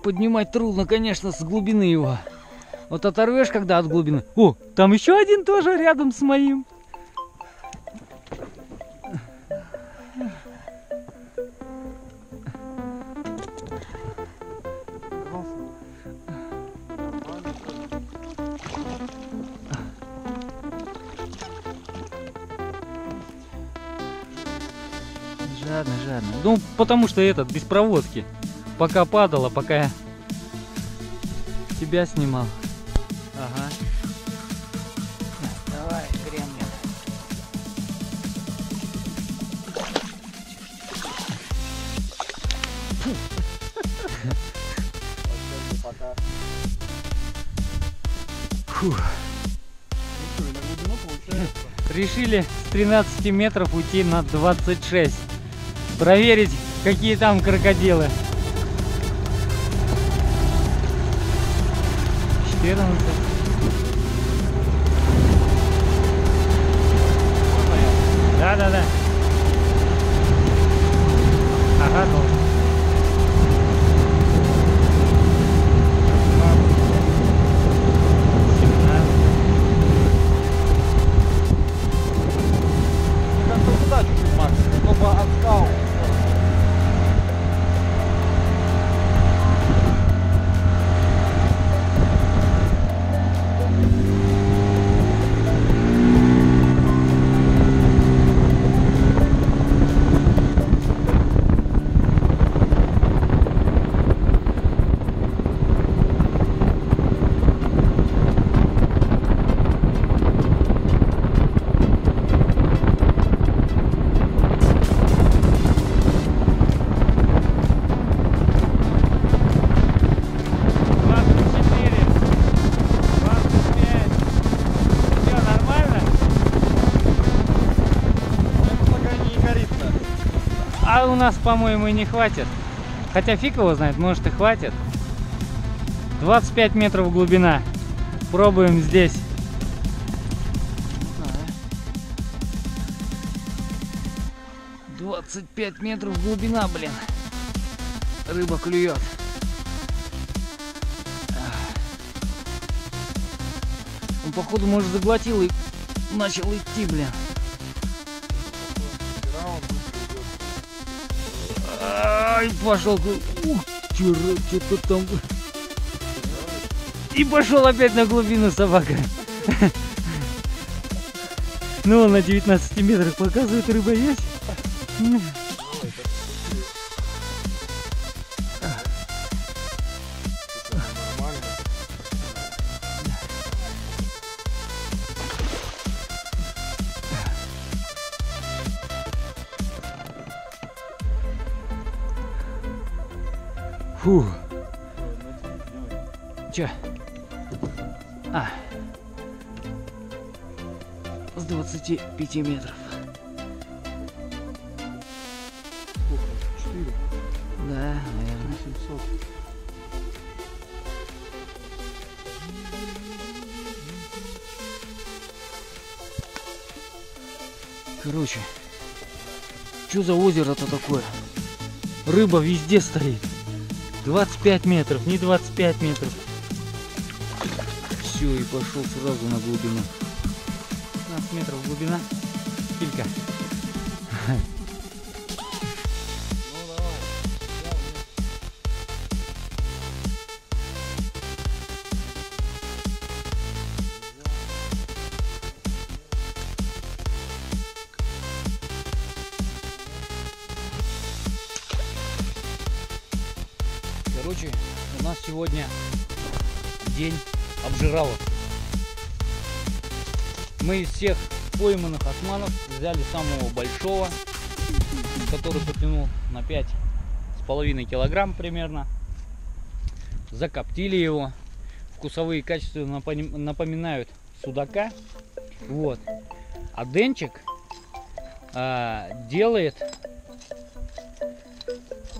Поднимать трудно, конечно, с глубины его. Вот оторвешь, когда от глубины. О, там еще один тоже рядом с моим. Жадно, жадно. Ну, потому что этот, без проводки. Пока падала, пока я тебя снимал. Ага. Давай, гремлин. Фух. Решили с 13 метров уйти на 26. Проверить, какие там крокодилы. 14. Нас, по-моему, и не хватит. Хотя фиг его знает, может и хватит. 25 метров глубина. Пробуем здесь. 25 метров глубина, блин. Рыба клюет. Он, походу, может, заглотил и начал идти, блин. Ай, пошел. Ух, что-то там. И пошел опять на глубину собака. Ну, на 19 метрах показывает, рыба есть. 25 метров. Сколько? Четыре. Да, наверное. 700. Короче, что за озеро-то такое? Рыба везде стоит. 25 метров, не 25 метров. Все, и пошел сразу на глубину. 15 метров глубина. Килька. пойманных османов взяли самого большого, который потянул на 5 с половиной килограмм примерно. Закоптили его. Вкусовые качества напоминают судака. Вот. А Денчик а, делает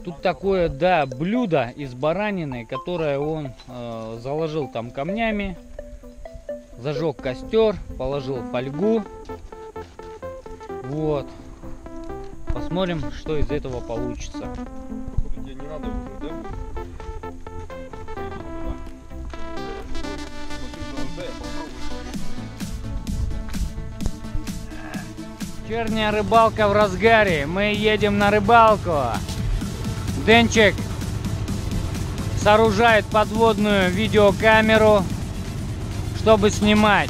Тут такое, да, блюдо из баранины, которое он э, заложил там камнями, зажег костер, положил фольгу. Вот. Посмотрим, что из этого получится. Вечерняя рыбалка в разгаре. Мы едем на рыбалку. Денчик сооружает подводную видеокамеру, чтобы снимать.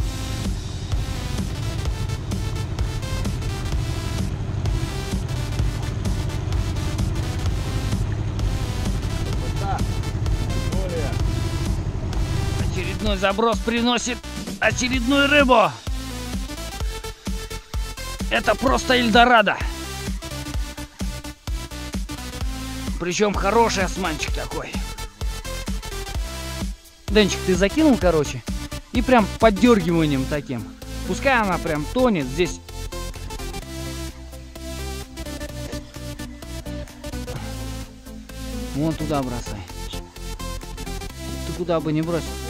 Очередной заброс приносит очередную рыбу. Это просто Эльдорадо. Причем хороший османчик такой. Денчик, ты закинул, короче, и прям поддергиванием таким. Пускай она прям тонет здесь. Вон туда бросай. Ты куда бы не бросил.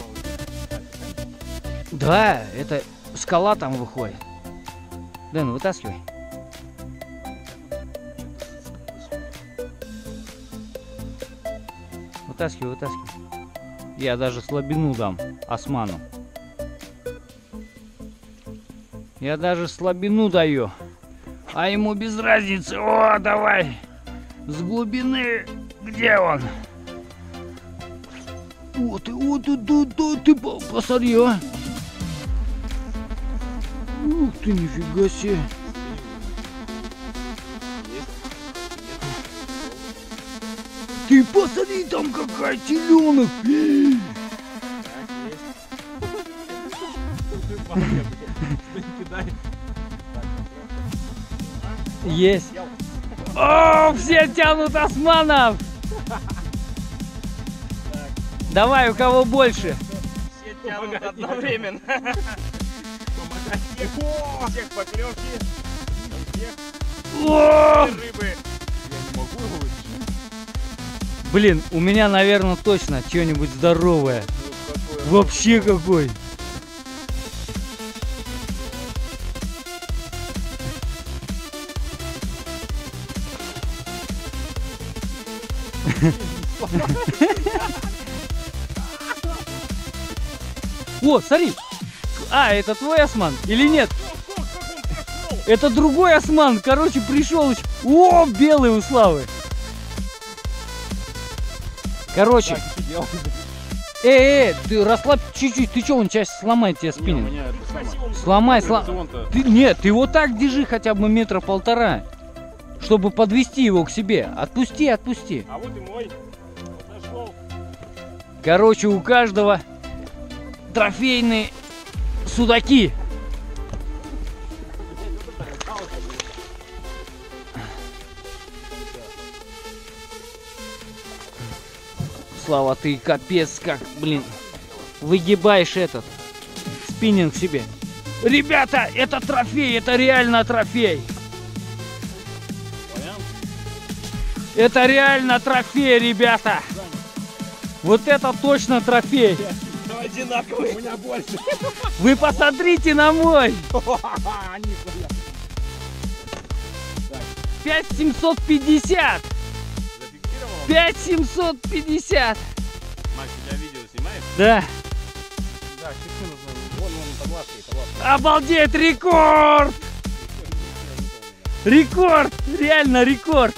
Да, это скала там выходит. Дэн, вытаскивай. Вытаскивай, вытаскивай. Я даже слабину дам осману. Я даже слабину даю. А ему без разницы. О, давай. С глубины. Где он? Вот и вот тут, тут, ты по- посмотри, а. Ты, нифига себе. Ты посмотри, там какая теленок. Есть. О, все тянут османов. Давай, у кого больше? Все тянут одновременно. Всех поклевки, всех О, рыбы. Я не могу Блин, у меня, наверное, точно что-нибудь здоровое. Вообще какой. О, смотри. А, это твой осман или нет? Это другой осман. Короче, пришел. О, белый у Славы. Короче. Эй, эй, ты расслабь чуть-чуть. Ты что, он часть сломает тебе Не, у спиннинг? меня это самое. Сломай, сломай. Ты, нет, ты вот так держи хотя бы метра полтора, чтобы подвести его к себе. Отпусти, отпусти. А вот и мой. Подошел. Короче, у каждого трофейные судаки. Слава, ты капец как, блин, выгибаешь этот спиннинг себе. Ребята, это трофей, это реально трофей. Это реально трофей, ребята. Вот это точно трофей. Одинаковый. У меня больше. Вы посмотрите на мой. 5750. 5750. Макс, у тебя видео снимаешь? Да. Да, часы нужно. Вон, вон, таблашка. Обалдеть, рекорд! Рекорд! Реально рекорд!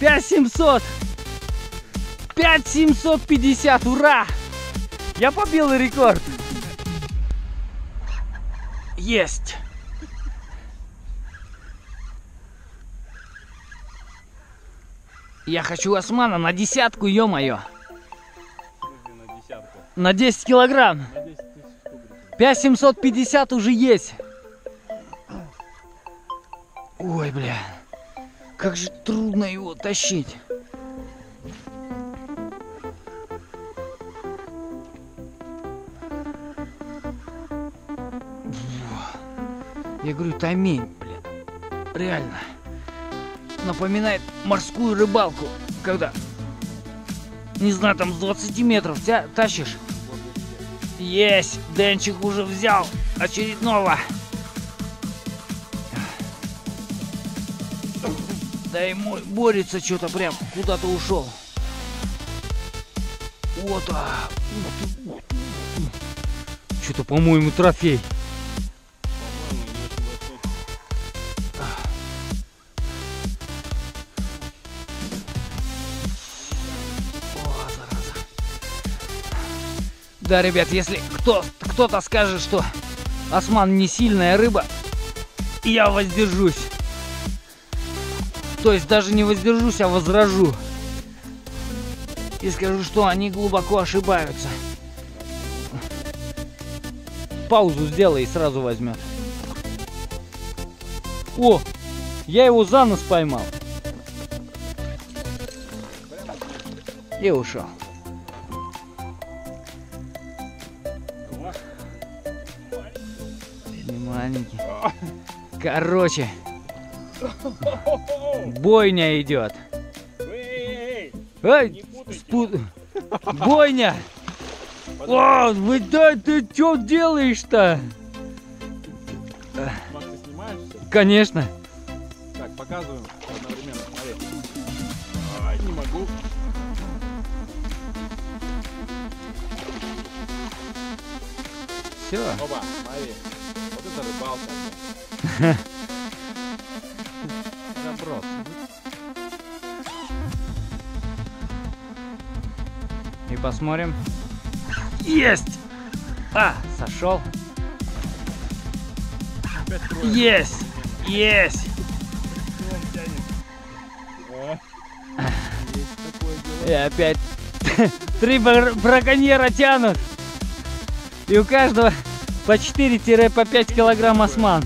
5700! 5750! Ура! Я побил рекорд! Есть! Я хочу османа на десятку, ё-моё! На десятку. На 10 килограмм! На 10 тысяч штук. 5750 уже есть. Ой, бля. Как же трудно его тащить. Я говорю, таймень, блин. Реально. Напоминает морскую рыбалку, когда, не знаю, там с 20 метров тя- тащишь. Есть! Денчик уже взял очередного. Да и мой борется что-то прям куда-то ушел. Вот а. Что-то, по-моему, трофей. Да, ребят, если кто, кто-то скажет, что осман не сильная рыба, я воздержусь. То есть даже не воздержусь, а возражу. И скажу, что они глубоко ошибаются. Паузу сделай и сразу возьмет. О, я его за нос поймал. И ушел. Не маленький. Короче, бойня идет. Эй, спу- Бойня! О, вы да, ты что делаешь-то? Макс, ты снимаешь все? Конечно. Так, показываем одновременно. Смотри. Ай, не могу. Все. Оба, смотри. Это рыбалка. Заброс. И посмотрим. Есть! А, сошел. Есть! Есть! И опять три бр- браконьера тянут. И у каждого по 4-5 килограмм осман.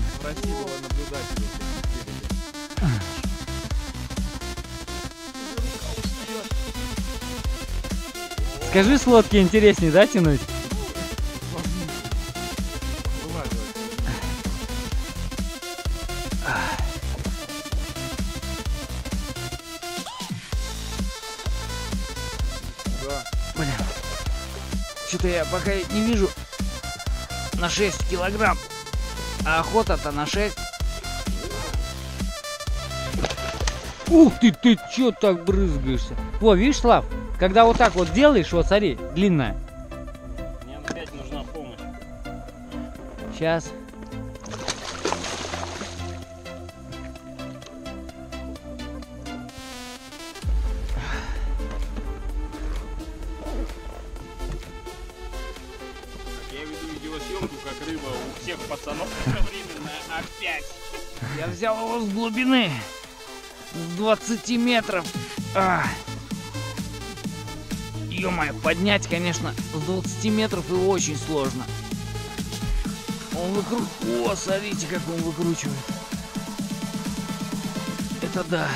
Скажи, с лодки интереснее, да, тянуть? Да. Блин, что-то я пока не вижу на 6 килограмм. А охота-то на 6. Ух ты, ты чё так брызгаешься? Во, видишь, Слав, когда вот так вот делаешь, вот смотри, длинная. Мне опять нужна помощь. Сейчас. Глубины. С 20 метров. А. Ё-моё, поднять, конечно, с 20 метров и очень сложно. Он выкру... О, смотрите, как он выкручивает. Это да.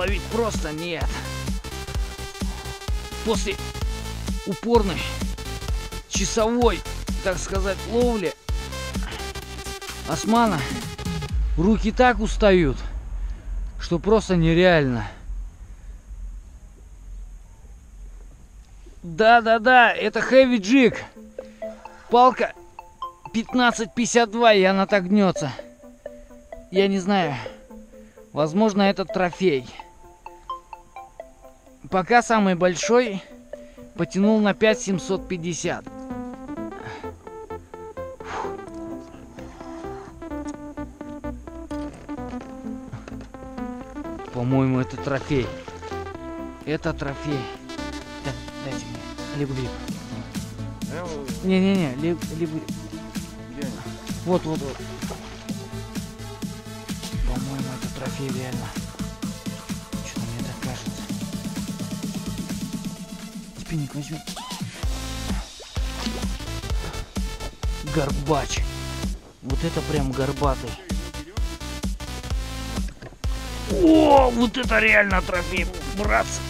Ловить просто нет. После упорной часовой, так сказать, ловли османа руки так устают, что просто нереально. Да-да-да, это Heavy Jig. Палка 15.52, и она так гнется. Я не знаю. Возможно, это трофей. Пока самый большой потянул на 5750. По-моему, это трофей. Это трофей. Да, дайте мне. Я вот- Не-не-не, либо... либо... Вот, вот, вот. По-моему, это трофей реально. Спинник возьми. Горбач. Вот это прям горбатый. О, вот это реально трофей, братцы.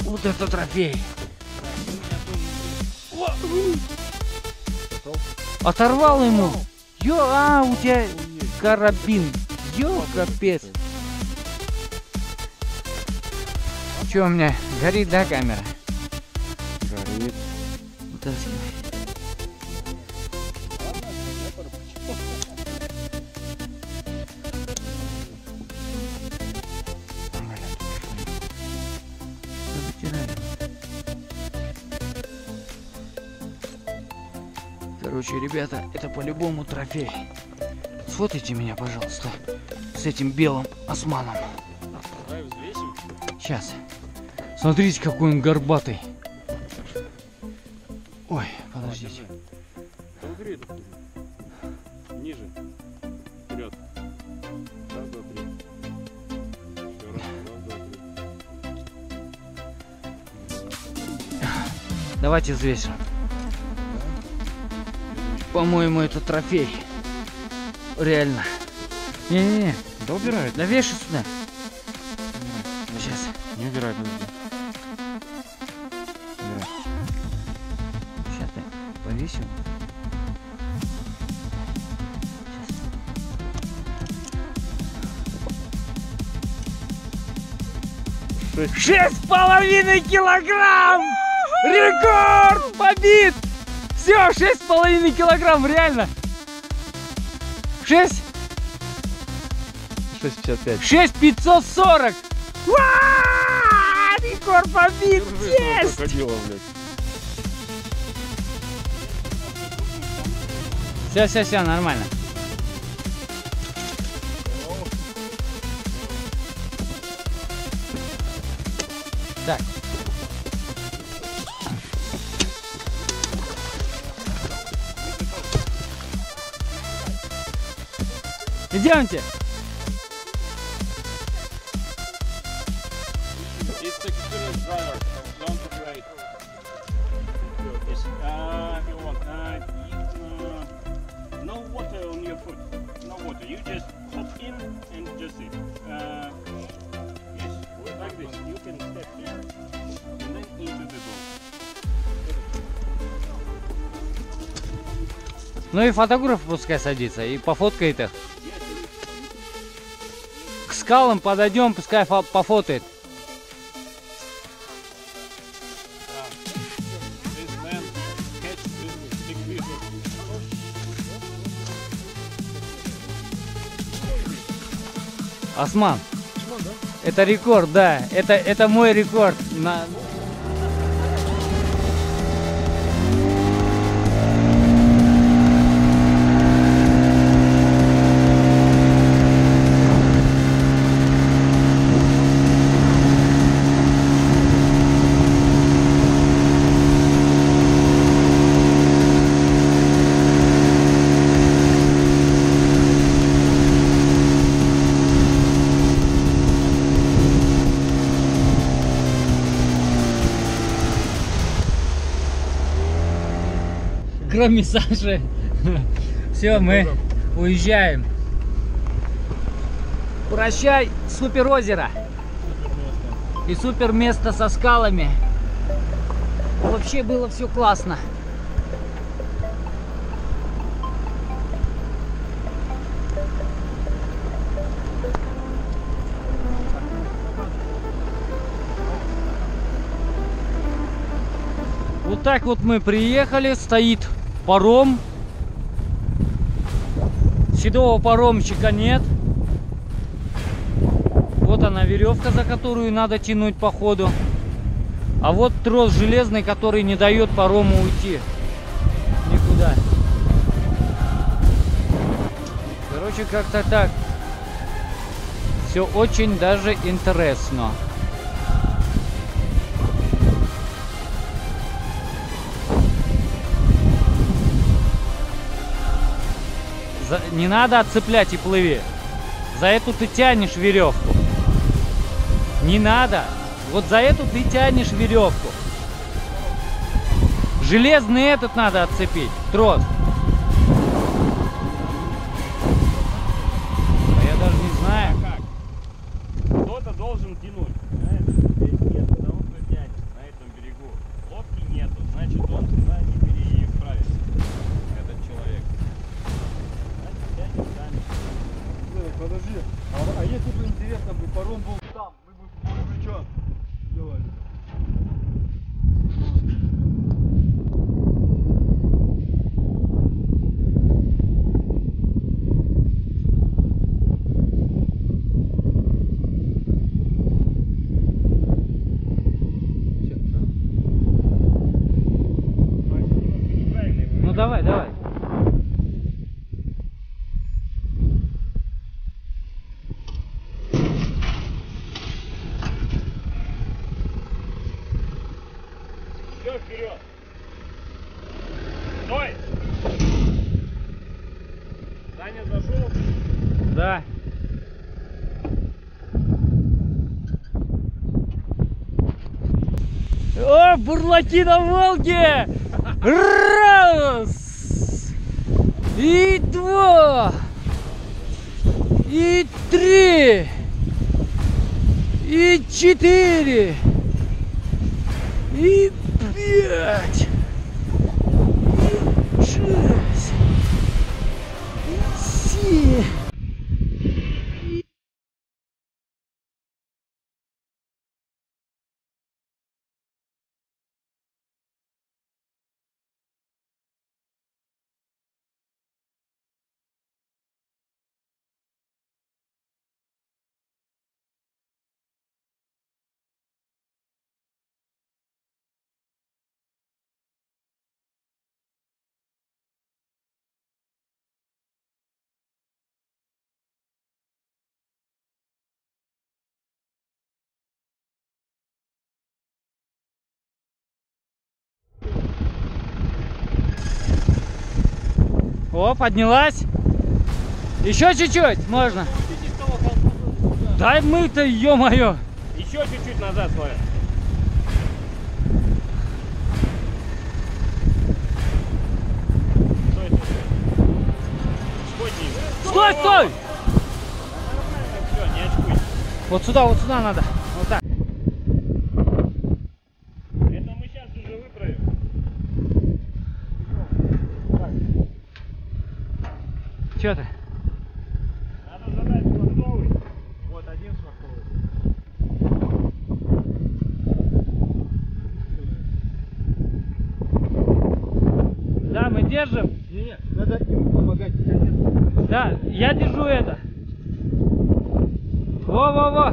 Вот это трофей. Оторвал ему. Ё, а, у тебя карабин. Ё, капец. Чё у меня? Горит, да, камера? Это по-любому трофей. Сфотайте меня, пожалуйста, с этим белым османом. Давай взвесим. Сейчас. Смотрите, какой он горбатый. Ой, подождите. Ниже. Вперед. Раз, два, три. Еще раз. Раз, два, три. Давайте взвесим. По-моему, это трофей. Реально. Не-не-не, Да убирай. да вешай сюда. Сейчас. Не убирай, подожди. Убирай. Сейчас ты повесим. Шесть с половиной килограмм! Рекорд побит! Все, шесть с половиной килограмм, реально! Шесть, 6,55. шесть пятьсот сорок! Уа! Рекорд побит! Есть! Все, все, все, нормально. Uh, boat. Ну и фотограф пускай садится и пофоткает их. Скалам подойдем, пускай фо- пофотает. Осман. Это рекорд, да. Это, это мой рекорд. На... Кроме Саши. Все, мы уезжаем. Прощай, супер озеро. И супер место со скалами. Вообще было все классно. Вот так вот мы приехали, стоит паром. Седого паромщика нет. Вот она веревка, за которую надо тянуть по ходу. А вот трос железный, который не дает парому уйти никуда. Короче, как-то так. Все очень даже интересно. За- Не надо отцеплять и плыви. За эту ты тянешь веревку. Не надо. Вот за эту ты тянешь веревку. Железный этот надо отцепить. Трос. А Я даже не знаю. Как? Кто-то должен тянуть. Знаешь, здесь нет того, кто тянет на этом берегу. Лодки нету, значит он туда не переправится. Этот человек. Значит, тянет сами. Слушай, подожди. А, а если бы интересно бы паром был там, мы бы мы бы что делали? Неправильно его Ну давай, давай. Все, вперед! Стой! Саня зашел. Да. О, бурлаки на Волге! Раз! И два! И три! И четыре! И пять! О, поднялась. Еще чуть-чуть можно. Дай мы-то, ё-моё. Еще чуть-чуть назад, Славя. Стой, стой, стой. Сходни. Стой, стой! Все, не очкуй. Вот сюда, вот сюда надо. Вот так. Что ты? Надо задать швартовый. Вот один швартовый. Да, мы держим. Не, надо ему помогать. конечно. Да, я держу это. Во-во-во.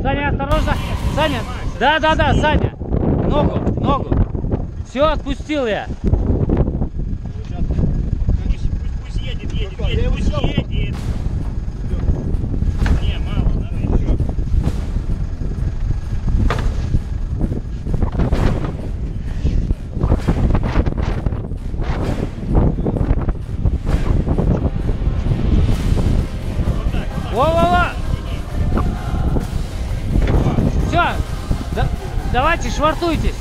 Саня, осторожно. Саня. Да, да, да, Саня. Ногу, ногу. Все, отпустил я. Пусть, пусть, пусть едет, едет, пусть едет. Не, мало, надо еще. Во-во-во. Все. давайте, швартуйтесь.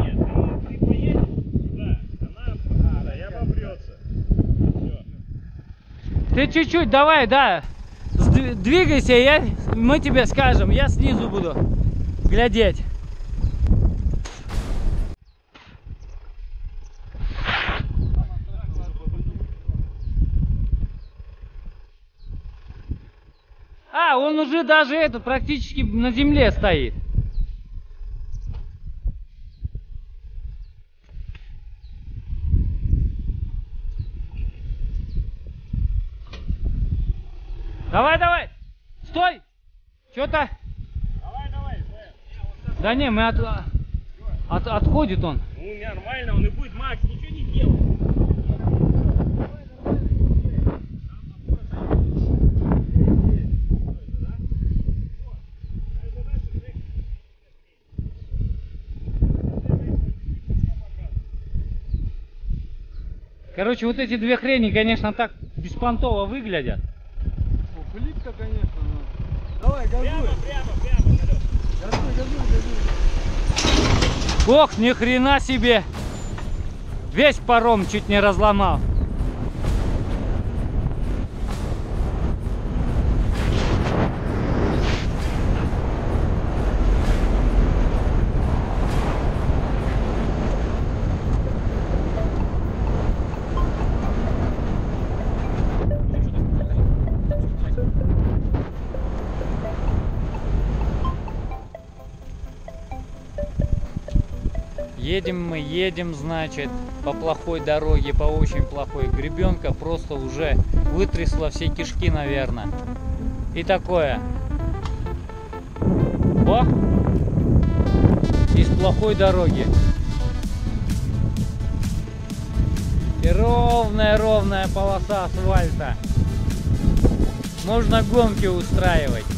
Нет, ты, ты поедешь сюда, она, да, я обопрется. Все. Ты чуть-чуть давай, да. Двигайся, я, мы тебе скажем. Я снизу буду глядеть. А, он уже даже этот практически на земле стоит. Давай, давай. Стой. Что-то. Давай, давай, Сэм. Да не, мы от... от- отходит он. Ну, нормально, он и будет, Макс, ничего не делай. Короче, вот эти две хрени, конечно, так беспонтово выглядят. Пылит-то, конечно. но- Давай, газуй. Прямо, прямо, прямо. Газуй, газуй, газуй. Ох, ни хрена себе. Весь паром чуть не разломал. Едем значит, по плохой дороге, по очень плохой. Гребенка просто уже вытрясла все кишки, наверное. И такое. О! Из плохой дороги. И ровная-ровная полоса асфальта. Можно гонки устраивать.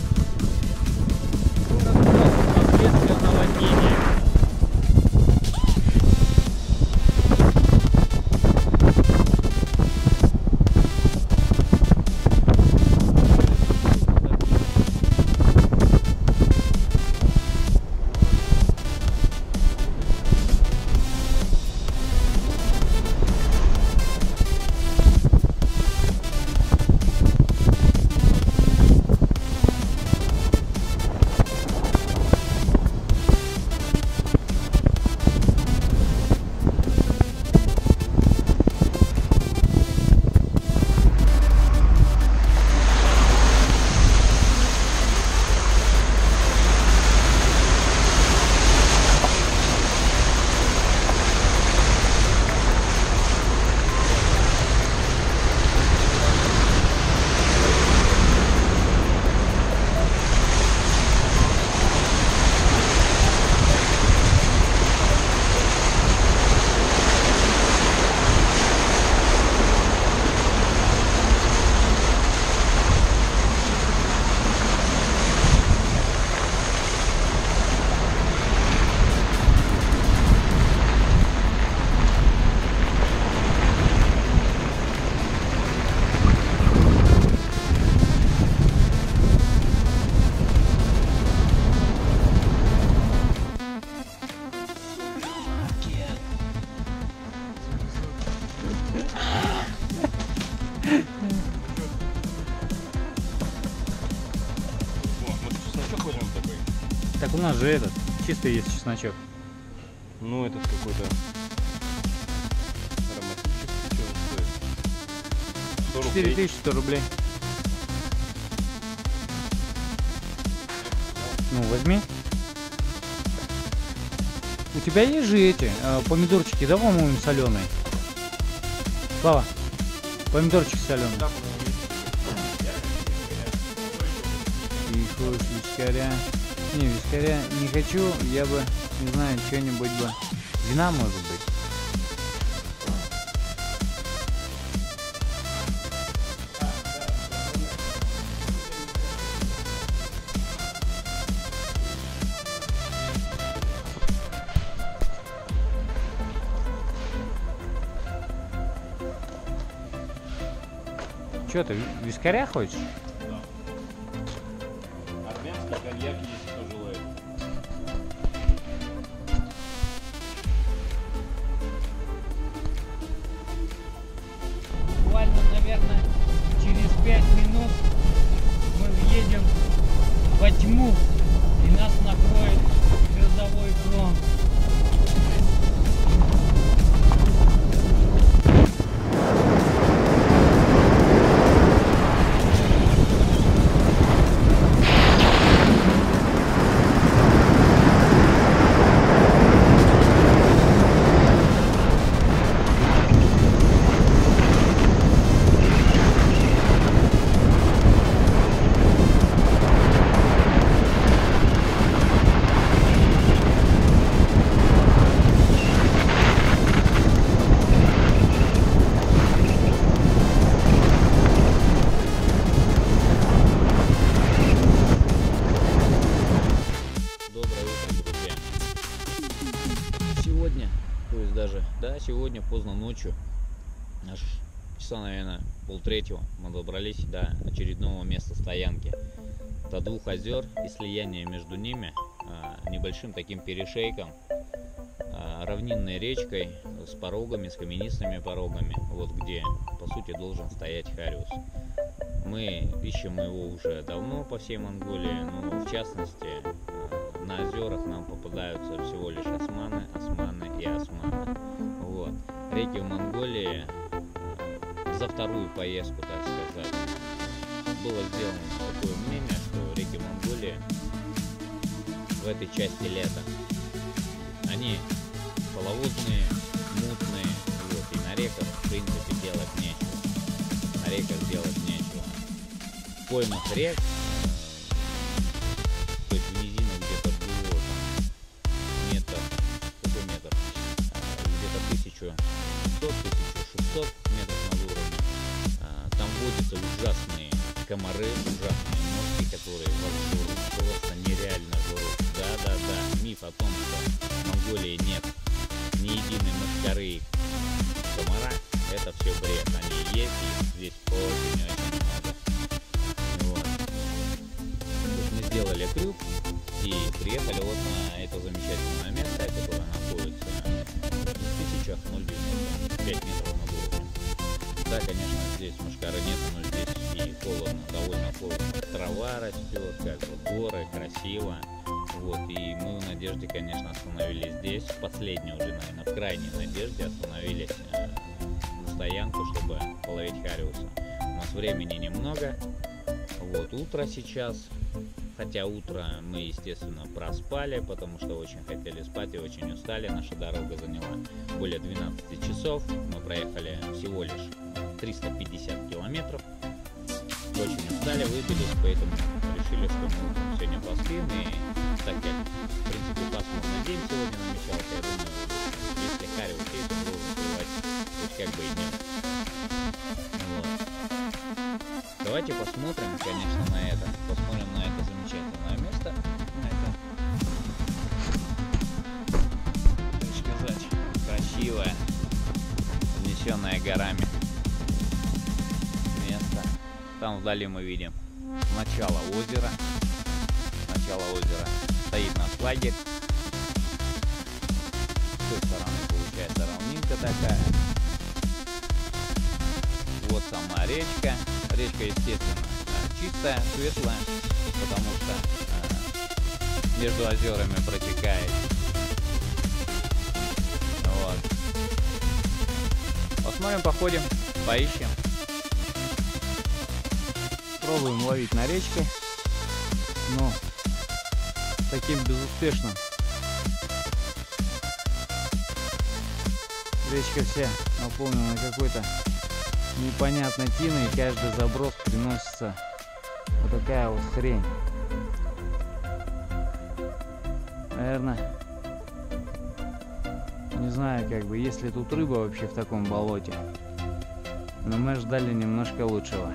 Нас же этот, чистый есть чесночок. Ну, этот какой-то ароматичек. Что он стоит? 100 рублей. 4100 рублей. Ну, возьми. У тебя есть же эти э, помидорчики, да, по-моему, соленые? Слава, помидорчики соленые. И хочешь вискаря. Не, вискаря не хочу, я бы, не знаю, что-нибудь бы. Вина, может быть. Что ты, ви- вискаря хочешь? Часа, наверное, полтретьего, мы добрались до очередного места стоянки. До двух озер и слияния между ними а, небольшим таким перешейком, а, равнинной речкой с порогами, с каменистыми порогами, вот где, по сути, должен стоять Хариус. Мы ищем его уже давно по всей Монголии, но в частности э, на озерах нам попадаются всего лишь османы, османы и османы. Вот. Реки в Монголии за вторую поездку, так сказать, было сделано такое мнение, что реки Монголии в этой части лета, они половодные, мутные, вот, и на реках, в принципе, делать нечего. На реках делать нечего. В поймах рек где-то 1100 водятся ужасные комары, ужасные мошки, которые вас просто нереально жрут. Да-да-да, миф о том, что в Монголии нет ни единой мошкары комара, это все бред. Они есть, и здесь очень-очень много. Вот. Мы сделали крюк и приехали вот на это замечательное место, которое находится в тысячах 0,95 метров. Да, конечно, здесь мушкара нет, но здесь и холодно, довольно холодно. Трава растет, как бы горы, красиво. Вот, и мы в надежде, конечно, остановились здесь. В последней уже, наверное, в крайней надежде остановились э, на стоянку, чтобы половить хариуса. У нас времени немного. Вот, утро сейчас. Хотя утро мы, естественно, проспали, потому что очень хотели спать и очень устали. Наша дорога заняла более 12 часов. Мы проехали всего лишь 350 километров. Очень устали, выпились, поэтому решили, что мы сегодня поспим. И так как, в принципе, пасмурный день сегодня намечался, я думаю, если Харри успеет, то должен успевать хоть как бы и днем. Вот. Давайте посмотрим, конечно, на это. Посмотрим на это замечательное место. На это, так сказать, красивое, внесенное горами место. Там вдали мы видим начало озера. Начало озера стоит наш лагерь. С той стороны получается равнинка такая. вот сама речка. Речка, естественно, э, чистая, светлая, потому что э, между озерами протекает. Вот. Посмотрим, походим, поищем. Пробуем ловить на речке. Но таким безуспешным. Речка вся наполнена какой-то непонятной тиной. И каждый заброс приносится вот такая вот хрень. Наверное, не знаю, как бы, есть ли тут рыба вообще в таком болоте. Но мы ждали немножко лучшего.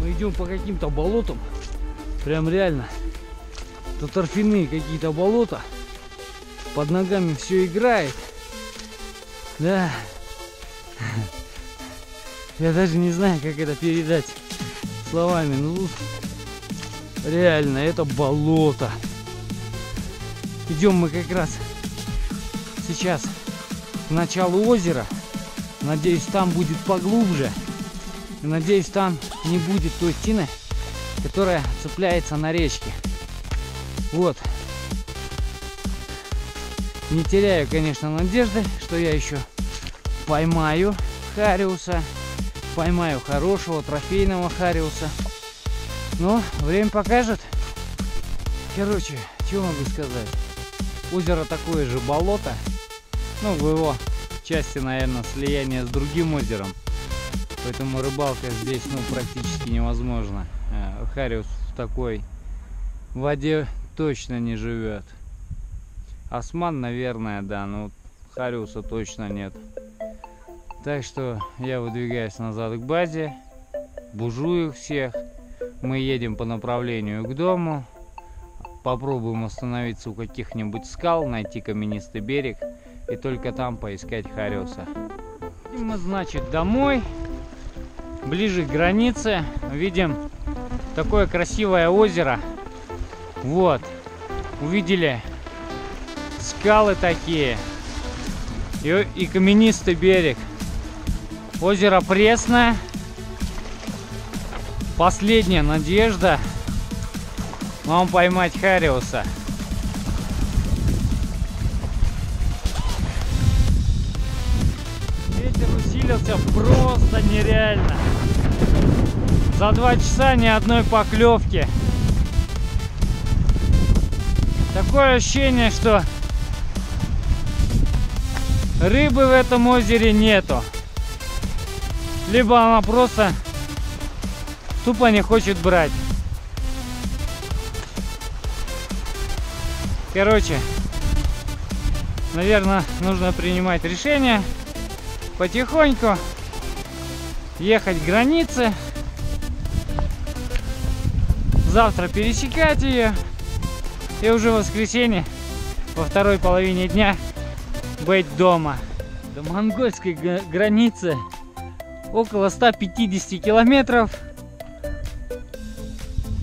Мы идем по каким-то болотам. Прям реально. Это торфяные какие-то болота. Под ногами все играет. Да. Я даже не знаю, как это передать словами. Ну, реально, это болото. Идем мы как раз сейчас к началу озера. Надеюсь, там будет поглубже. Надеюсь, там не будет той тины, которая цепляется на речке. Вот. Не теряю, конечно, надежды, что я еще поймаю Хариуса. Поймаю хорошего трофейного Хариуса. Но время покажет. Короче, что могу сказать? Озеро такое же болото. Ну, в его части, наверное, слияние с другим озером. Поэтому рыбалка здесь ну, практически невозможна. Э, Хариус в такой воде точно не живет. Осман, наверное, да, но Хариуса точно нет. Так что я выдвигаюсь назад к базе, бужу их всех. Мы едем по направлению к дому. Попробуем остановиться у каких-нибудь скал, найти каменистый берег и только там поискать Хариуса. И мы, значит, домой, ближе к границе, видим такое красивое озеро. Вот, увидели скалы такие и, и каменистый берег. Озеро пресное. Последняя надежда вам поймать Хариуса. Ветер усилился просто нереально. За два часа ни одной поклевки. Такое ощущение, что рыбы в этом озере нету. Либо она просто тупо не хочет брать. Короче, наверное, нужно принимать решение потихоньку ехать к границе. Завтра пересекать ее. И уже в воскресенье во второй половине дня быть дома. До монгольской границы около 150 километров.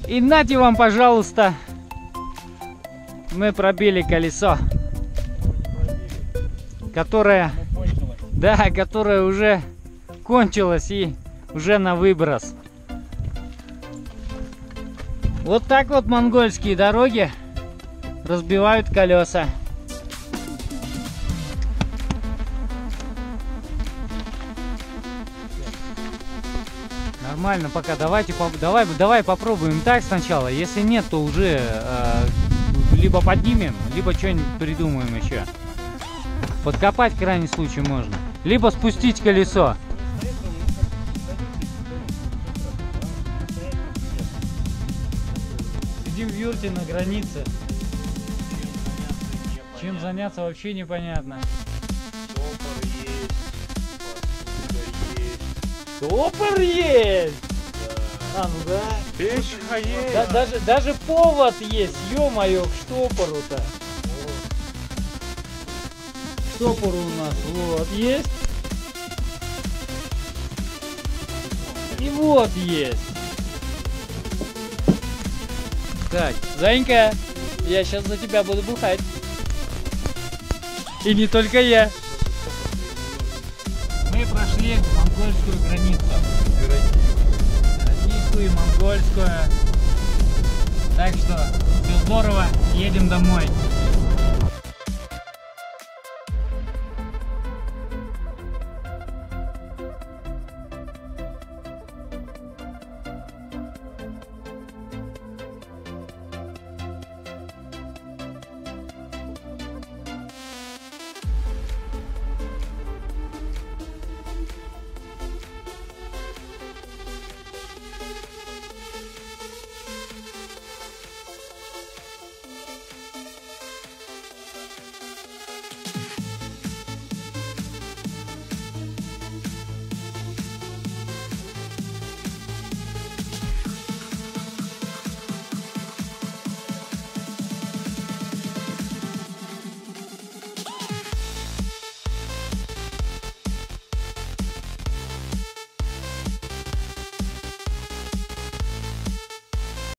И нате вам, пожалуйста, мы пробили колесо, которое, да, которое уже кончилось и уже на выброс. Вот так вот монгольские дороги разбивают колеса. Нормально пока. Давайте, давай, давай попробуем так сначала. Если нет, то уже э, либо поднимем, либо что-нибудь придумаем еще. Подкопать в крайнем случае можно. Либо спустить колесо. Сидим в юрте на границе. Чем заняться вообще непонятно. Топор есть! А, ну да. Печка есть. Да, даже, даже повод есть, ё-моё, к штопору-то. Штопор у нас вот есть. И вот есть. Так, Занька, я сейчас за тебя буду бухать. И не только я. Мы Мы прошли монгольскую границу. Российскую и монгольскую. Так что все здорово, едем домой.